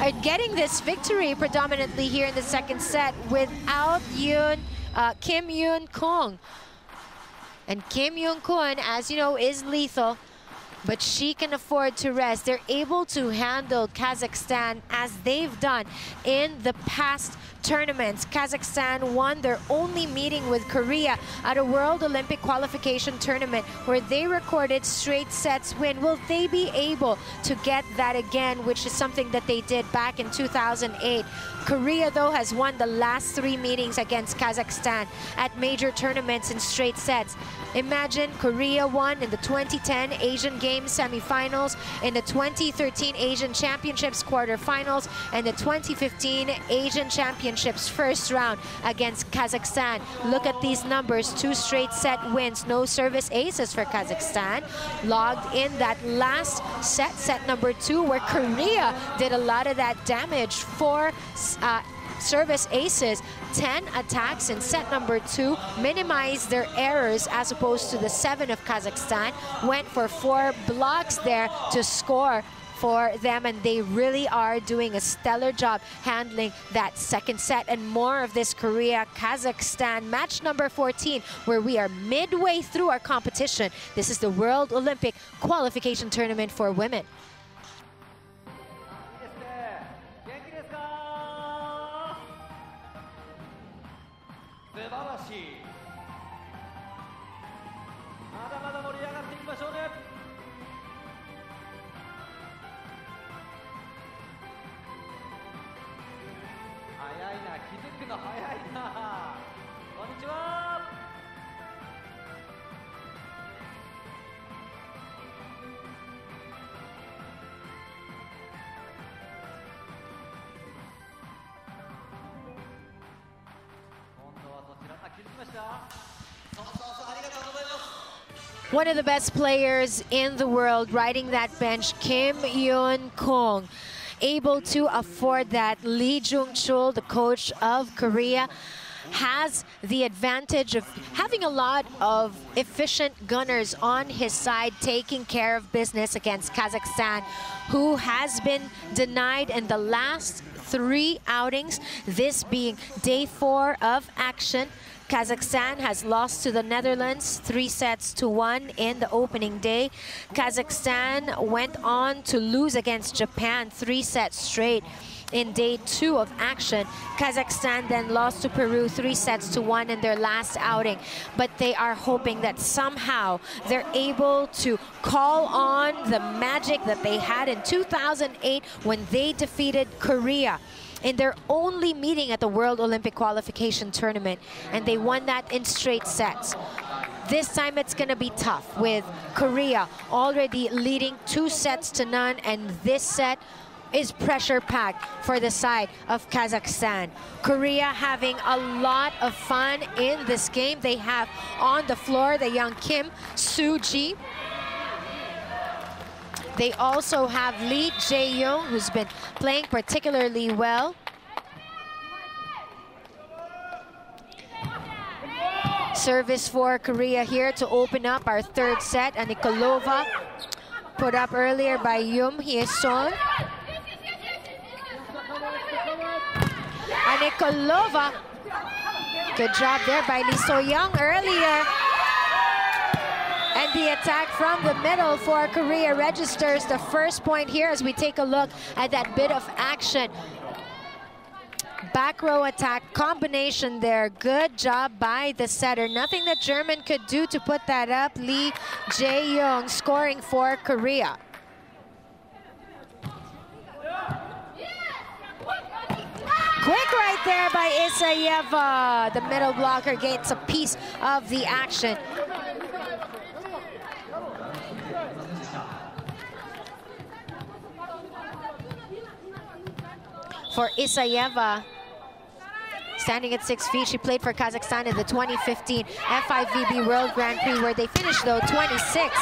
uh, getting this victory predominantly here in the second set without Yoon, uh, Kim Yoon Kong. And Kim Yoon Kun, as you know, is lethal, but she can afford to rest. They're able to handle Kazakhstan as they've done in the past tournaments. Kazakhstan won their only meeting with Korea at a World Olympic qualification tournament where they recorded straight sets win. Will they be able to get that again, which is something that they did back in 2008? Korea, though, has won the last three meetings against Kazakhstan at major tournaments in straight sets. Imagine Korea won in the 2010 Asian Games semifinals, in the 2013 Asian Championships quarterfinals, and the 2015 Asian Championships first round against Kazakhstan. Look at these numbers, two straight set wins, no service aces for Kazakhstan. Logged in that last set, set number two, where Korea did a lot of that damage for uh, service aces 10 attacks in set number two minimized their errors as opposed to the seven of kazakhstan went for four blocks there to score for them and they really are doing a stellar job handling that second set and more of this korea kazakhstan match number 14 where we are midway through our competition. This is the world olympic qualification tournament for women. い One of the best players in the world riding that bench, Kim Yun Kung. Able to afford that. Lee Jung Chul, the coach of Korea, has the advantage of having a lot of efficient gunners on his side taking care of business against Kazakhstan, who has been denied in the last three outings, this being day four of action. Kazakhstan has lost to the Netherlands three sets to one in the opening day. Kazakhstan went on to lose against Japan three sets straight in day two of action. Kazakhstan then lost to Peru three sets to one in their last outing. But they are hoping that somehow they're able to call on the magic that they had in 2008 when they defeated Korea in their only meeting at the World Olympic Qualification Tournament, and they won that in straight sets. This time it's going to be tough with Korea already leading two sets to none, and this set is pressure packed for the side of Kazakhstan. Korea having a lot of fun in this game. They have on the floor the young Kim Soo-ji. They also have Lee Jae-young, who's been playing particularly well. Service for Korea here to open up our third set. Anikolova put up earlier by Yum Hye-son. Anikolova. Good job there by Lee So-young earlier. And the attack from the middle for Korea registers the first point here as we take a look at that bit of action. Back row attack combination there. Good job by the setter. Nothing that German could do to put that up. Lee Jae-young scoring for Korea. Quick right there by Isayeva. Uh, the middle blocker gets a piece of the action. For Isayeva, standing at six feet, she played for Kazakhstan in the 2015 FIVB World Grand Prix where they finished though 26.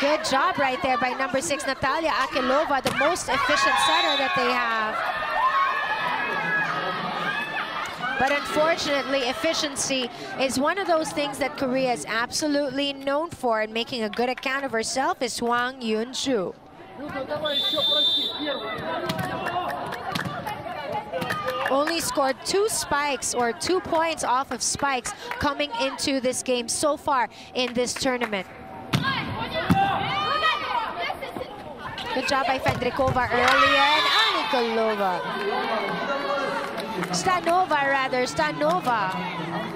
Good job right there by number six, Natalia Akilova, the most efficient setter that they have. But unfortunately, efficiency is one of those things that Korea is absolutely known for and making a good account of herself is Hwang Yun-ju. Only scored two spikes or two points off of spikes coming into this game so far in this tournament. Good job by Fendrikova earlier and Anikolova. Stanova rather, Stanova.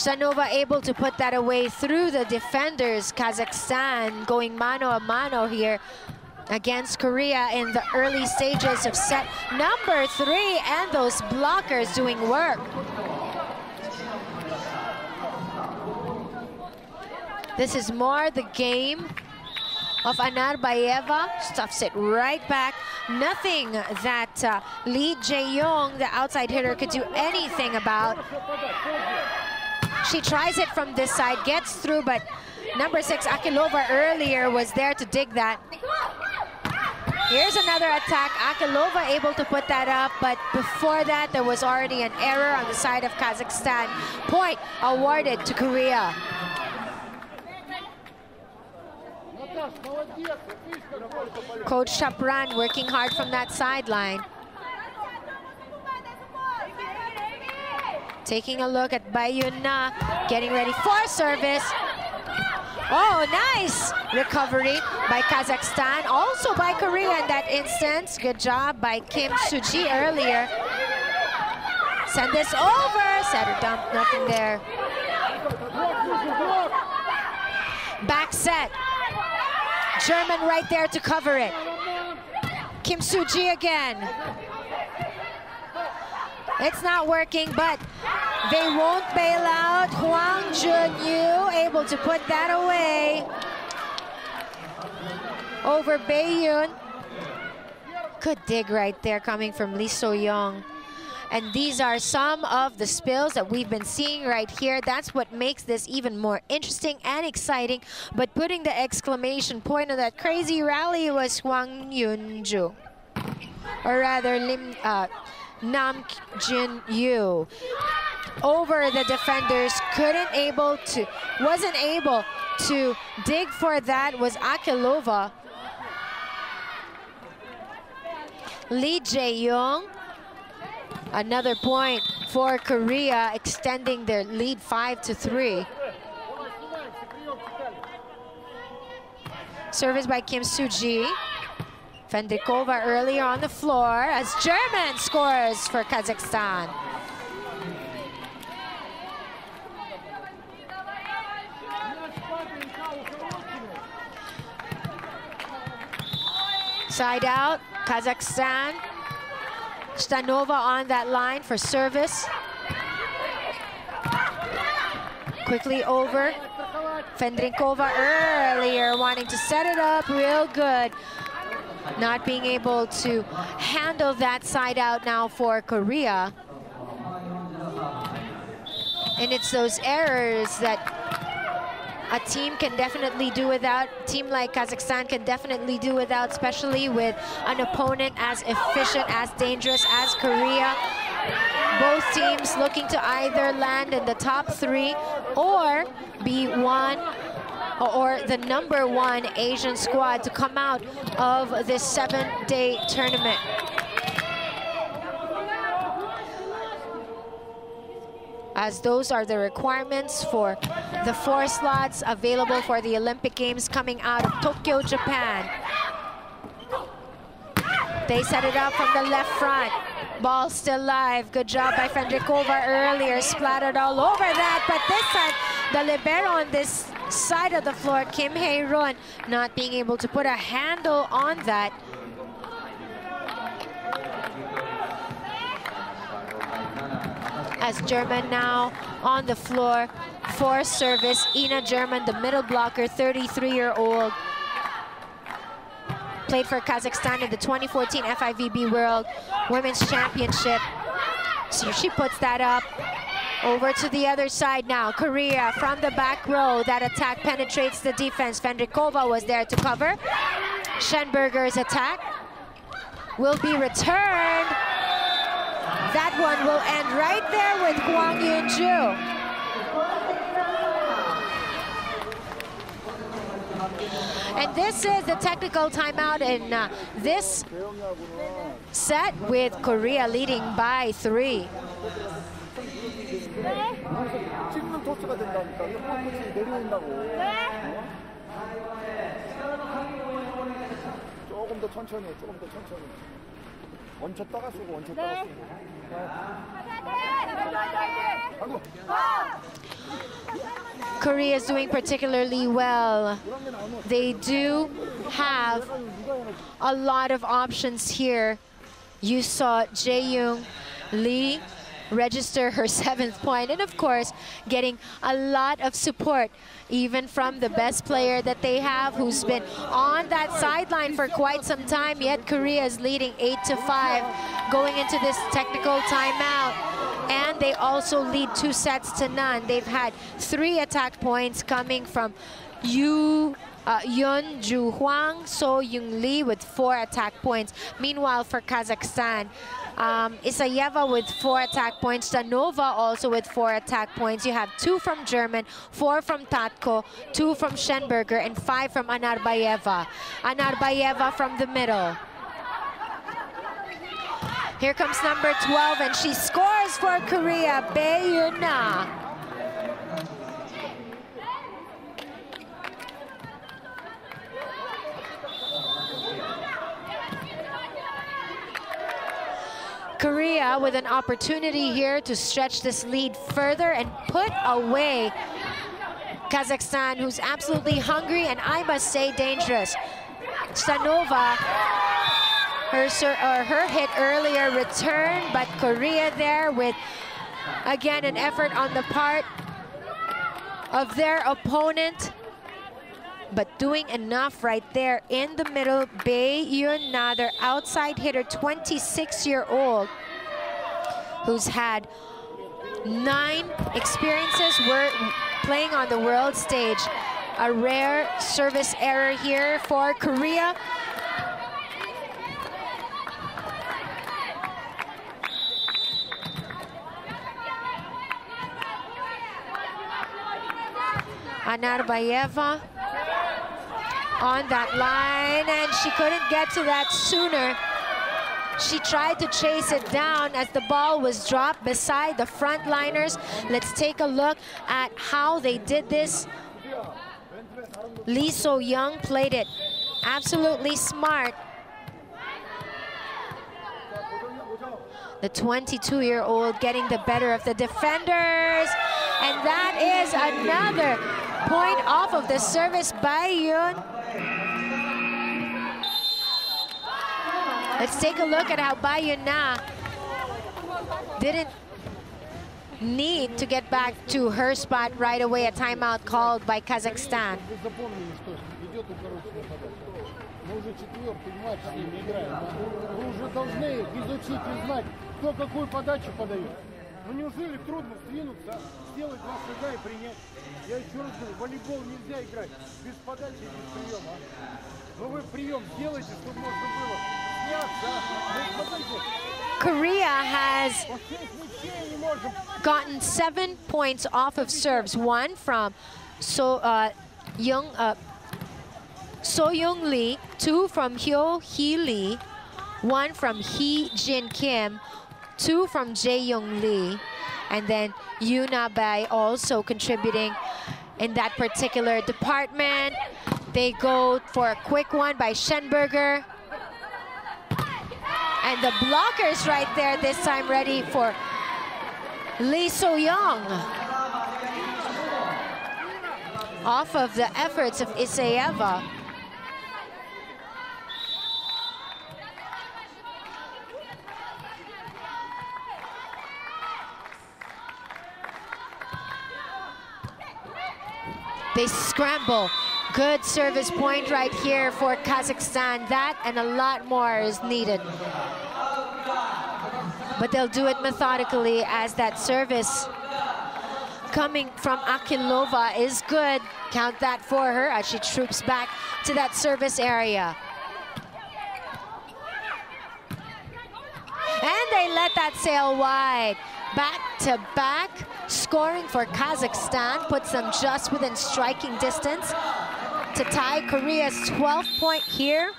Stanova able to put that away through the defenders. Kazakhstan going mano a mano here against Korea in the early stages of set number three and those blockers doing work. This is more the game of Anarbayeva. Stuffs it right back. Nothing that uh, Lee Jae-young, the outside hitter, could do anything about. She tries it from this side, gets through, but number six, Akilova, earlier was there to dig that. Here's another attack. Akilova able to put that up, but before that, there was already an error on the side of Kazakhstan. Point awarded to Korea. Coach Shapran working hard from that sideline. Taking a look at Bayuna, getting ready for service. Oh, nice recovery by Kazakhstan. Also by Korea in that instance. Good job by Kim Soo-ji earlier. Send this over. Setter dump, nothing there. Back set. German right there to cover it. Kim Soo-ji again. It's not working, but they won't bail out. Hwang Jun-yu able to put that away over Baeyun. Good dig right there coming from Lee So-young. And these are some of the spills that we've been seeing right here. That's what makes this even more interesting and exciting. But putting the exclamation point on that crazy rally was Hwang Yun-ju. Or rather, Lim, uh, Nam Jin-yu. Over the defenders, couldn't able to, wasn't able to dig for that was Akilova. Lee Jae-young. Another point for Korea, extending their lead 5 to 3. Service by Kim Soo-ji. Fendrikova earlier on the floor as German scores for Kazakhstan. Side out, Kazakhstan. Stanova on that line for service. Quickly over. Fendrikova earlier wanting to set it up real good. Not being able to handle that side out now for Korea. And it's those errors that a team can definitely do without. Team like Kazakhstan can definitely do without, especially with an opponent as efficient, as dangerous as Korea. Both teams looking to either land in the top three or be one or the number one Asian squad to come out of this seven-day tournament. as those are the requirements for the four slots available for the Olympic Games coming out of Tokyo, Japan. They set it up from the left front. Ball still live. Good job by Fendrikova earlier. Splattered all over that. But this time, the libero on this side of the floor, Kim Hae-ron, not being able to put a handle on that. as German now on the floor for service. Ina German, the middle blocker, 33-year-old. Played for Kazakhstan in the 2014 FIVB World Women's Championship. So she puts that up. Over to the other side now. Korea from the back row. That attack penetrates the defense. Fendrikova was there to cover. Schenberger's attack will be returned. That one will end right there with Hwang Yun-ju. And this is the technical timeout in uh, this set with Korea leading by three. 찍는 토스가 된다니까. 이거 내려온다고. 조금 더 천천히, 조금 더 천천히. 얹혔다가 쓰고 얹혔다가 쓰고. 아이고. Korea is doing particularly well. They do have a lot of options here. You saw Jae-young Lee register her seventh point. And of course getting a lot of support even from the best player that they have who's been on that sideline for quite some time yet Korea is leading 8 to 5 going into this technical timeout. And they also lead two sets to none. They've had three attack points coming from Yu uh, Yun Ju Hwang, So Young Lee with four attack points. Meanwhile, for Kazakhstan, um, Isayeva with four attack points. Danova also with four attack points. You have two from German, four from Tatko, two from Schenberger, and five from Anarbayeva. Anarbayeva from the middle. Here comes number 12, and she scores for Korea, Bae Korea with an opportunity here to stretch this lead further and put away Kazakhstan, who's absolutely hungry and I must say dangerous. Stanova, her, or uh, her hit earlier returned, but Korea there with, again, an effort on the part of their opponent but doing enough right there in the middle. Bae Yun outside hitter, 26-year-old, who's had nine experiences We're playing on the world stage. A rare service error here for Korea. Anarbayeva on that line, and she couldn't get to that sooner. She tried to chase it down as the ball was dropped beside the frontliners. Let's take a look at how they did this. Lee So Young played it absolutely smart. The 22-year-old getting the better of the defenders. And that is another point off of the service by Yun. Let's take a look at how Bayun Na didn't need to get back to her spot right away. A timeout called by Kazakhstan. Вы запомнили, что идет укороченная подача. Мы уже четвертый матч с ними играем. да? Вы уже должны изучить и знать, кто какую подачу подает. Ну неужели трудно сдвинуться, сделать два шага и принять? Я еще раз говорю, в волейбол нельзя играть без подачи и без приема. Ну вы прием сделайте, чтобы можно было сняться. Ну смотрите, Korea has gotten seven points off of serves. One from So uh, Young uh, So Young Lee, two from Hyo Hee Lee, one from Hee Jin Kim, two from Jae Young Lee, and then Yuna ah Bai also contributing in that particular department. They go for a quick one by Schenberger. And the blockers right there this time ready for Lee So Young. Off of the efforts of Isayeva. They scramble. Good service point right here for Kazakhstan. That and a lot more is needed. But they'll do it methodically as that service coming from Akilova is good. Count that for her as she troops back to that service area. And they let that sail wide. Back to back, scoring for Kazakhstan, puts them just within striking distance to tie Korea's 12th point here.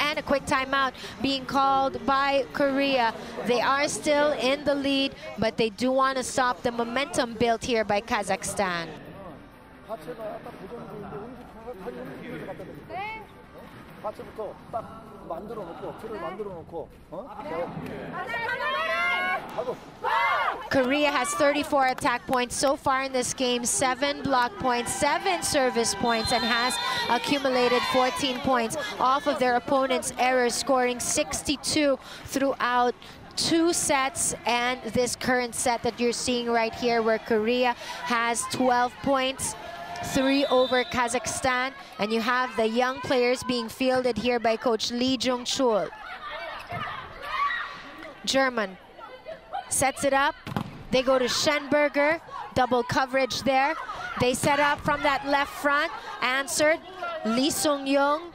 And a quick timeout being called by Korea. They are still in the lead, but they do want to stop the momentum built here by Kazakhstan. 하체가 딱 고정되는데 음식하니 움직이면서 갖다 대니까 네. 하체부터 딱 만들어 놓고 틀을 만들어 놓고 어? 하고 Korea has 34 attack points so far in this game, seven block points, seven service points, and has accumulated 14 points off of their opponent's errors, scoring 62 throughout two sets and this current set that you're seeing right here where Korea has 12 points three over Kazakhstan and you have the young players being fielded here by coach Lee Jung-chul. German sets it up. They go to Schenberger, double coverage there. They set up from that left front, answered Lee So-young.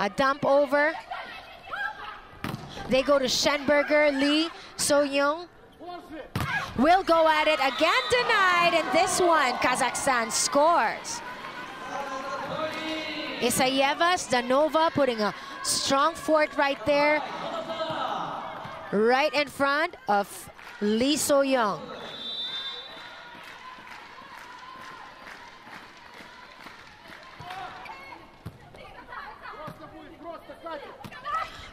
A dump over. They go to Schenberger, Lee So-young. Will go at it again denied, and this one, Kazakhstan scores. Isayeva, Zdanova putting a strong fort right there, right in front of Lee So-young.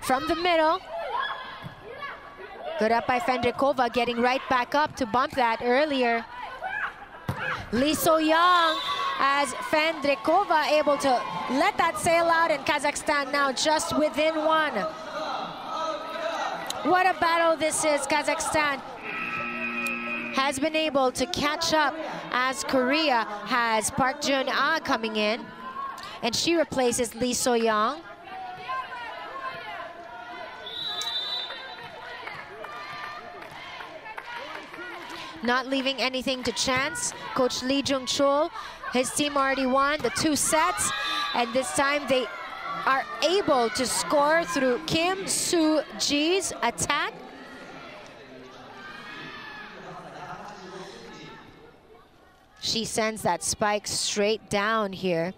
From the middle, good up by Fendrikova, getting right back up to bump that earlier. Lee So-young as Fendrikova able to let that sail out and Kazakhstan now just within one. What a battle this is. Kazakhstan has been able to catch up as Korea has Park Jun-ah coming in and she replaces Lee So-young. Not leaving anything to chance. Coach Lee Jung-chul, his team already won the two sets, and this time they are able to score through Kim Soo-ji's attack. She sends that spike straight down here.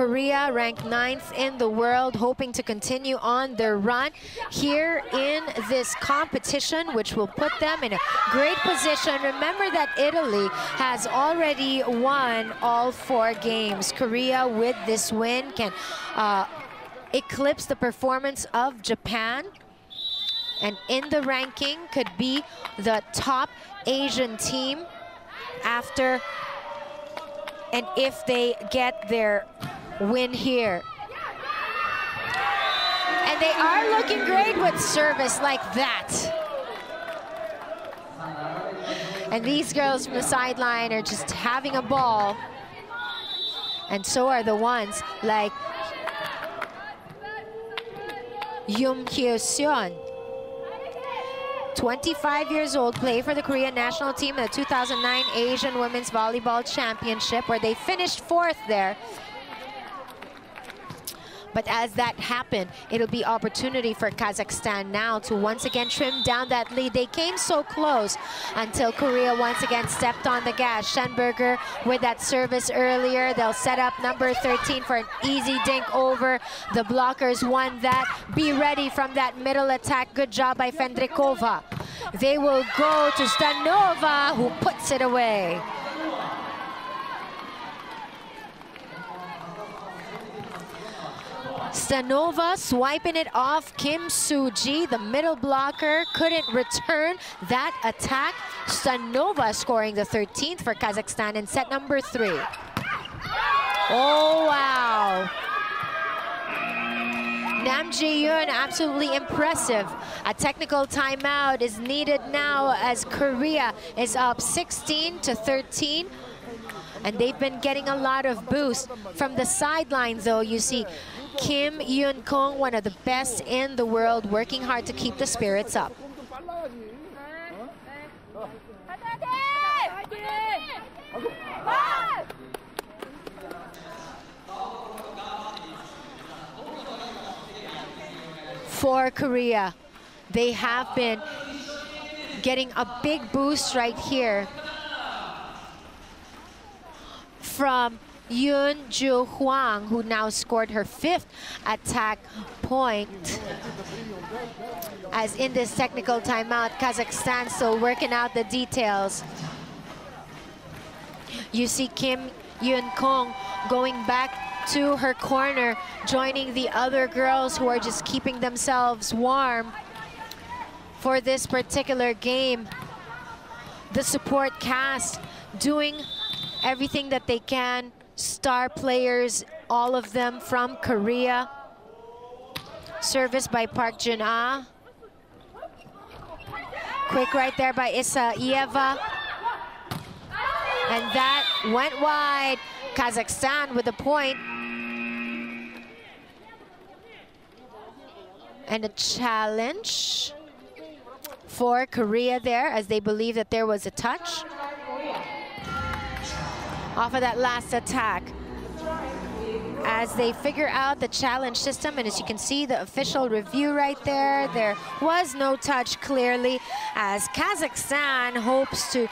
Korea ranked ninth in the world, hoping to continue on their run here in this competition, which will put them in a great position. Remember that Italy has already won all four games. Korea, with this win, can uh, eclipse the performance of Japan and in the ranking could be the top Asian team after and if they get their win here. And they are looking great with service like that. And these girls from the sideline are just having a ball. And so are the ones like Yum Hyo Seon. 25 years old, play for the Korean national team in the 2009 Asian Women's Volleyball Championship, where they finished fourth there. But as that happened, it'll be opportunity for Kazakhstan now to once again trim down that lead. They came so close until Korea once again stepped on the gas. Schenberger with that service earlier. They'll set up number 13 for an easy dink over. The blockers won that. Be ready from that middle attack. Good job by Fendrikova. They will go to Stanova, who puts it away. Stanova swiping it off. Kim Soo-ji, the middle blocker, couldn't return that attack. Stanova scoring the 13th for Kazakhstan in set number three. Oh, wow. Nam Ji-yoon, absolutely impressive. A technical timeout is needed now as Korea is up 16 to 13 and they've been getting a lot of boost from the sidelines though you see Kim Yun Kung, one of the best in the world, working hard to keep the spirits up. For Korea, they have been getting a big boost right here from Yun Ju Hwang, who now scored her fifth attack point. As in this technical timeout, Kazakhstan still working out the details. You see Kim Yun Kung going back to her corner, joining the other girls who are just keeping themselves warm for this particular game. The support cast doing everything that they can star players, all of them from Korea. Service by Park Jun-ah. Quick right there by Isayeva. And that went wide. Kazakhstan with a point. And a challenge for Korea there as they believe that there was a touch off of that last attack as they figure out the challenge system. And as you can see, the official review right there, there was no touch clearly as Kazakhstan hopes to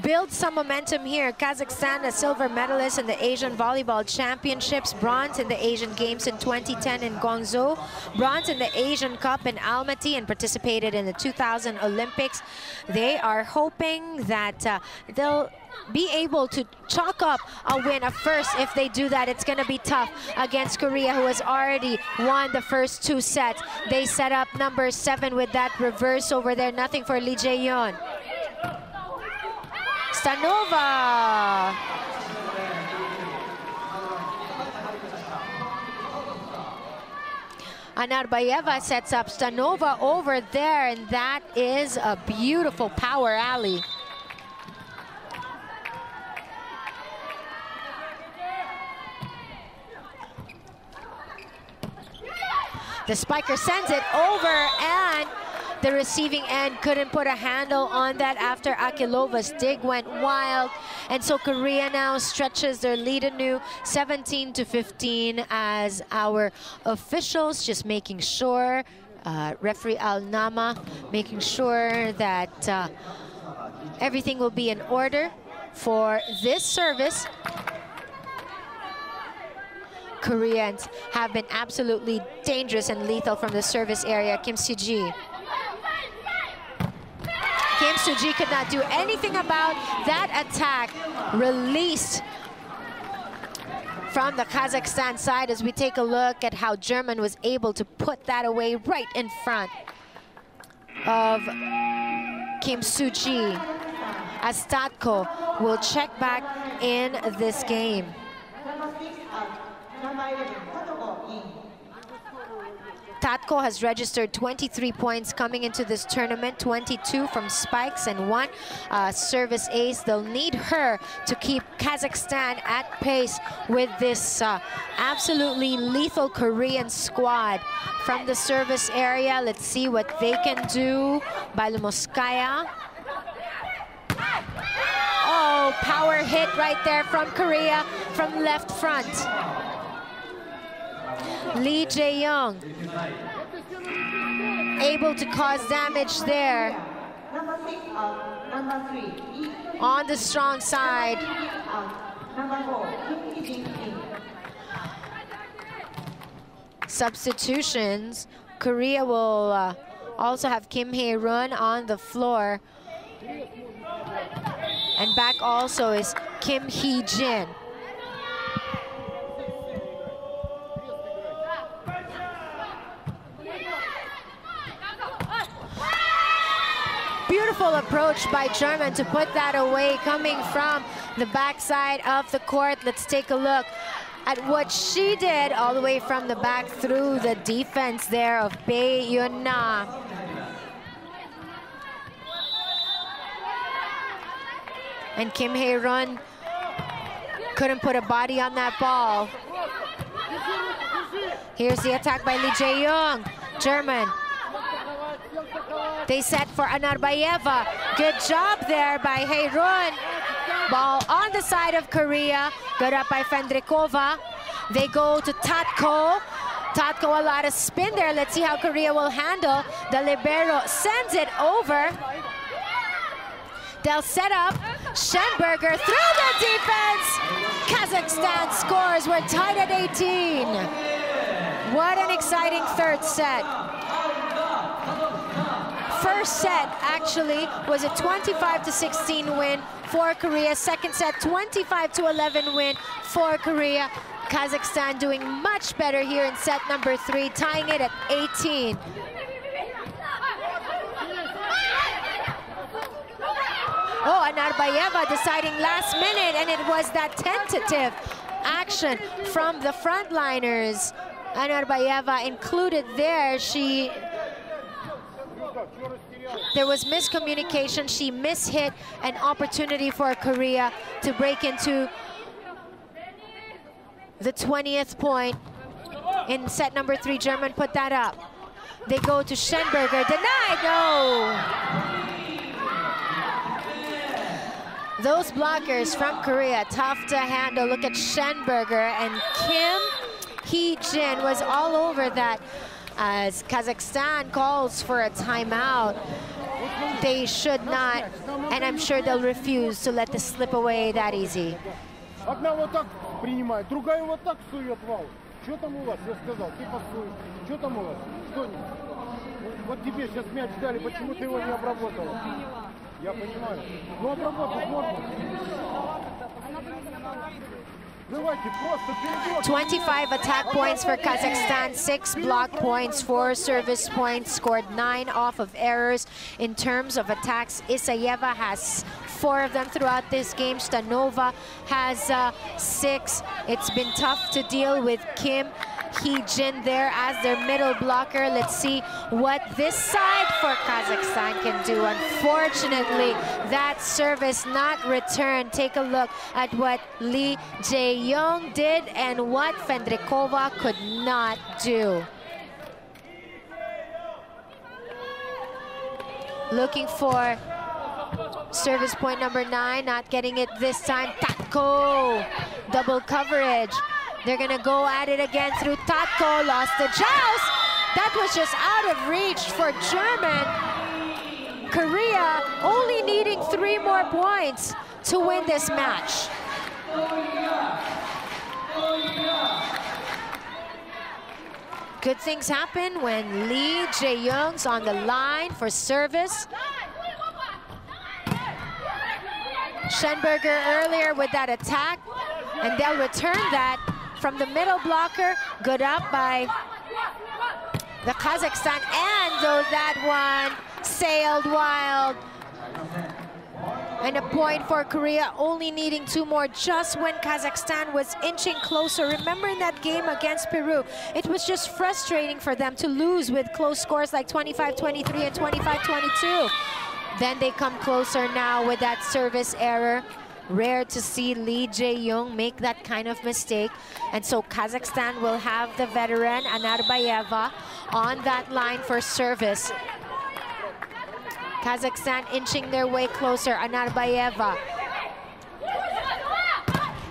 build some momentum here. Kazakhstan, a silver medalist in the Asian Volleyball Championships, bronze in the Asian Games in 2010 in Guangzhou, bronze in the Asian Cup in Almaty, and participated in the 2000 Olympics. They are hoping that uh, they'll be able to chalk up a win, a first. If they do that, it's going to be tough against Korea, who has already won the first two sets. They set up number seven with that reverse over there. Nothing for Lee Jae-young. Stanova. Anarbayeva sets up Stanova over there, and that is a beautiful power alley. The spiker sends it over and the receiving end couldn't put a handle on that after Akilova's dig went wild. And so Korea now stretches their lead anew 17 to 15 as our officials just making sure, uh, referee Al Nama making sure that uh, everything will be in order for this service Koreans have been absolutely dangerous and lethal from the service area. Kim Suji. Kim Suji could not do anything about that attack. Released from the Kazakhstan side as we take a look at how German was able to put that away right in front of Kim Suji as Tatko will check back in this game. Number six out. Number 11, Tatko in. Tatko has registered 23 points coming into this tournament, 22 from spikes and one uh, service ace. They'll need her to keep Kazakhstan at pace with this uh, absolutely lethal Korean squad. From the service area, let's see what they can do. Lukomskaya. Oh, power hit right there from Korea from left front. Lee Jae-young able to cause damage there on the strong side. Substitutions. Korea will uh, also have Kim Hae-run on the floor. And back also is Kim Hee-jin. Beautiful approach by German to put that away coming from the backside of the court. Let's take a look at what she did all the way from the back through the defense there of Bae Yun Na. And Kim Hae-run couldn't put a body on that ball. Here's the attack by Lee Jae-young. German. They set for Anarbayeva. Good job there by Hae-run. Ball on the side of Korea. Good up by Fendrikova. They go to Tatko. Tatko a lot of spin there. Let's see how Korea will handle. The libero sends it over. They'll set up. Schenberger through the defense. Kazakhstan scores. We're tied at 18. What an exciting third set. First set actually was a 25 to 16 win for Korea. Second set 25 to 11 win for Korea. Kazakhstan doing much better here in set number three, tying it at 18. Oh, and Arbayeva deciding last minute, and it was that tentative action from the frontliners. And Arbayeva included there. She there was miscommunication. She mishit an opportunity for Korea to break into the 20th point in set number three. German put that up. They go to Schenberger. Denied. No. Those blockers from Korea, tough to handle. Look at Schenberger and Kim Hee-jin was all over that as Kazakhstan calls for a timeout. They should not, and I'm sure they'll refuse to let this slip away that easy. Одна вот так принимает, другая вот так сует вал. Что там у вас? Я сказал, ты пасуй. Что там у вас? Что не? Вот тебе сейчас мяч дали, почему ты его не обработала? Я понимаю. Ну обработать можно. 25 attack points for Kazakhstan, 6 block points, 4 service points, scored 9 off of errors. In terms of attacks, Isayeva has 4 of them throughout this game. Stanova has uh, 6. It's been tough to deal with Kim Hee-jin there as their middle blocker. Let's see what this side for Kazakhstan can do. Unfortunately, that service not returned. Take a look at what Lee Jae-young did and what Fendrikova could not do. Looking for service point number nine, not getting it this time. Tatko, double coverage. They're gonna go at it again through Tatko, lost the joust. That was just out of reach for German. Korea only needing three more points to win this match. good things happen when Lee Jae-young's on the line for service. Schenberger earlier with that attack, and they'll return that from the middle blocker. Good up by the Kazakhstan, and though that one sailed wild. And a point for Korea, only needing two more just when Kazakhstan was inching closer. Remember in that game against Peru, it was just frustrating for them to lose with close scores like 25-23 and 25-22. Then they come closer now with that service error. Rare to see Lee Jae-young make that kind of mistake. And so Kazakhstan will have the veteran Anarbayeva on that line for service. Kazakhstan inching their way closer, Anarbayeva.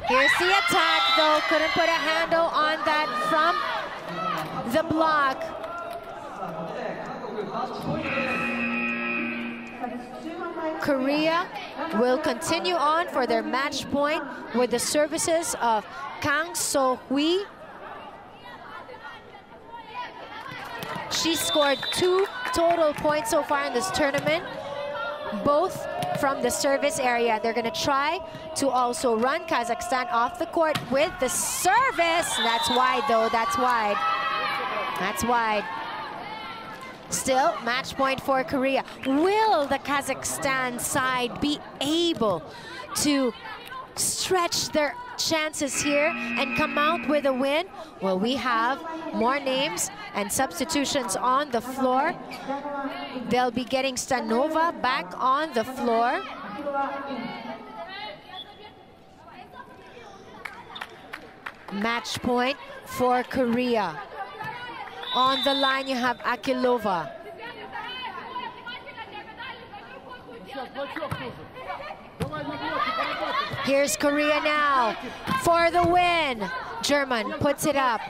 Here's the attack though, couldn't put a handle on that from the block. Korea will continue on for their match point with the services of Kang So-hui. She scored two total points so far in this tournament, both from the service area. They're gonna try to also run Kazakhstan off the court with the service. That's wide though, that's wide. That's wide. Still, match point for Korea. Will the Kazakhstan side be able to stretch their chances here and come out with a win? Well, we have more names and substitutions on the floor. They'll be getting Stanova back on the floor. Match point for Korea. On the line, you have Akilova. Here's Korea now for the win. German puts it up.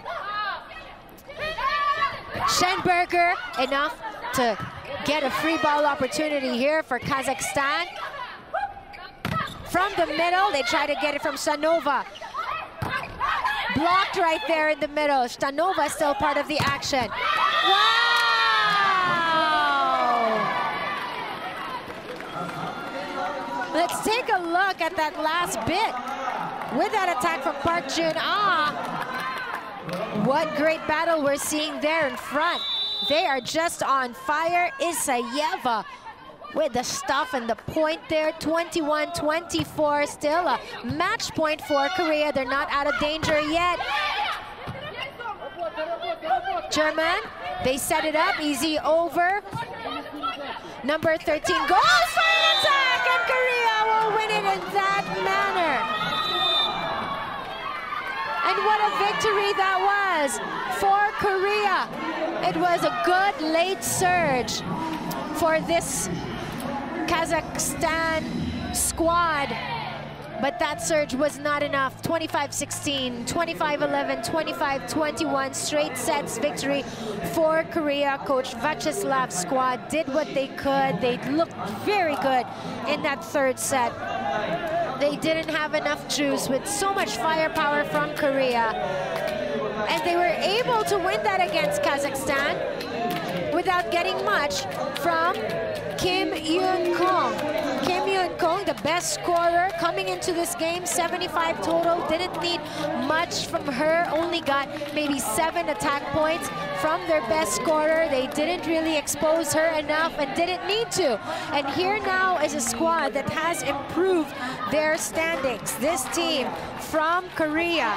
Schenberger enough to get a free ball opportunity here for Kazakhstan. From the middle, they try to get it from Stanova. Blocked right there in the middle. Stanova still part of the action. Wow! Let's take a look at that last bit with that attack from Park Jun-ah. What great battle we're seeing there in front. They are just on fire. Isayeva with the stuff and the point there. 21-24, still a match point for Korea. They're not out of danger yet. German, they set it up, easy over. Number 13 goes for an attack, and Korea will win it in that manner. And what a victory that was for Korea. It was a good late surge for this Kazakhstan squad. But that surge was not enough. 25-16, 25-11, 25-21, straight sets victory for Korea. Coach Vyacheslav squad did what they could. They looked very good in that third set. They didn't have enough juice with so much firepower from Korea. And they were able to win that against Kazakhstan without getting much from Kim Yun Kung. Kim Yun Kung, the best scorer coming into this game, 75 total. Didn't need much from her, only got maybe seven attack points from their best scorer. They didn't really expose her enough and didn't need to. And here now is a squad that has improved their standings. This team from Korea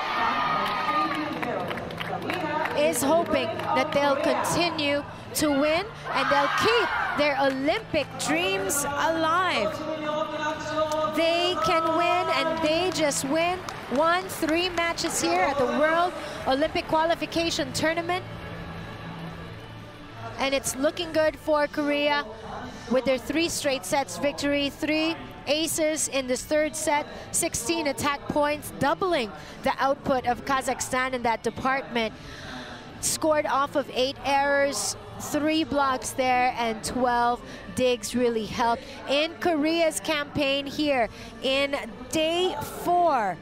is hoping that they'll continue to win and they'll keep their Olympic dreams alive. They can win and they just win. Won three matches here at the World Olympic Qualification Tournament. And it's looking good for Korea with their three straight sets victory, three aces in this third set, 16 attack points, doubling the output of Kazakhstan in that department. Scored off of eight errors, three blocks there, and 12 digs really helped in Korea's campaign here in day four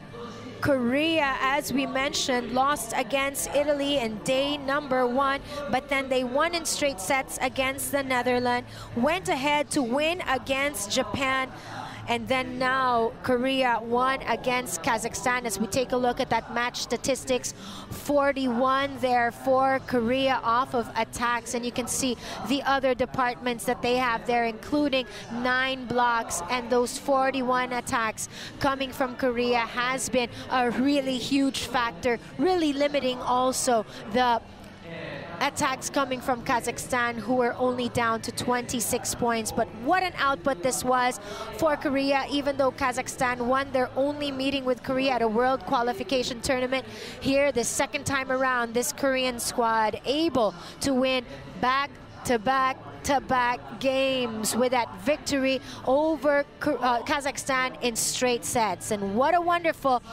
Korea, as we mentioned, lost against Italy in day number one, but then they won in straight sets against the Netherlands, went ahead to win against Japan. And then now Korea won against Kazakhstan. As we take a look at that match statistics, 41 there for Korea off of attacks. And you can see the other departments that they have there, including nine blocks. And those 41 attacks coming from Korea has been a really huge factor, really limiting also the attacks coming from Kazakhstan, who were only down to 26 points. But what an output this was for Korea, even though Kazakhstan won their only meeting with Korea at a world qualification tournament. Here, the second time around, this Korean squad able to win back to back to back games with that victory over uh, Kazakhstan in straight sets. And what a wonderful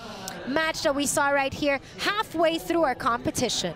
match that we saw right here halfway through our competition.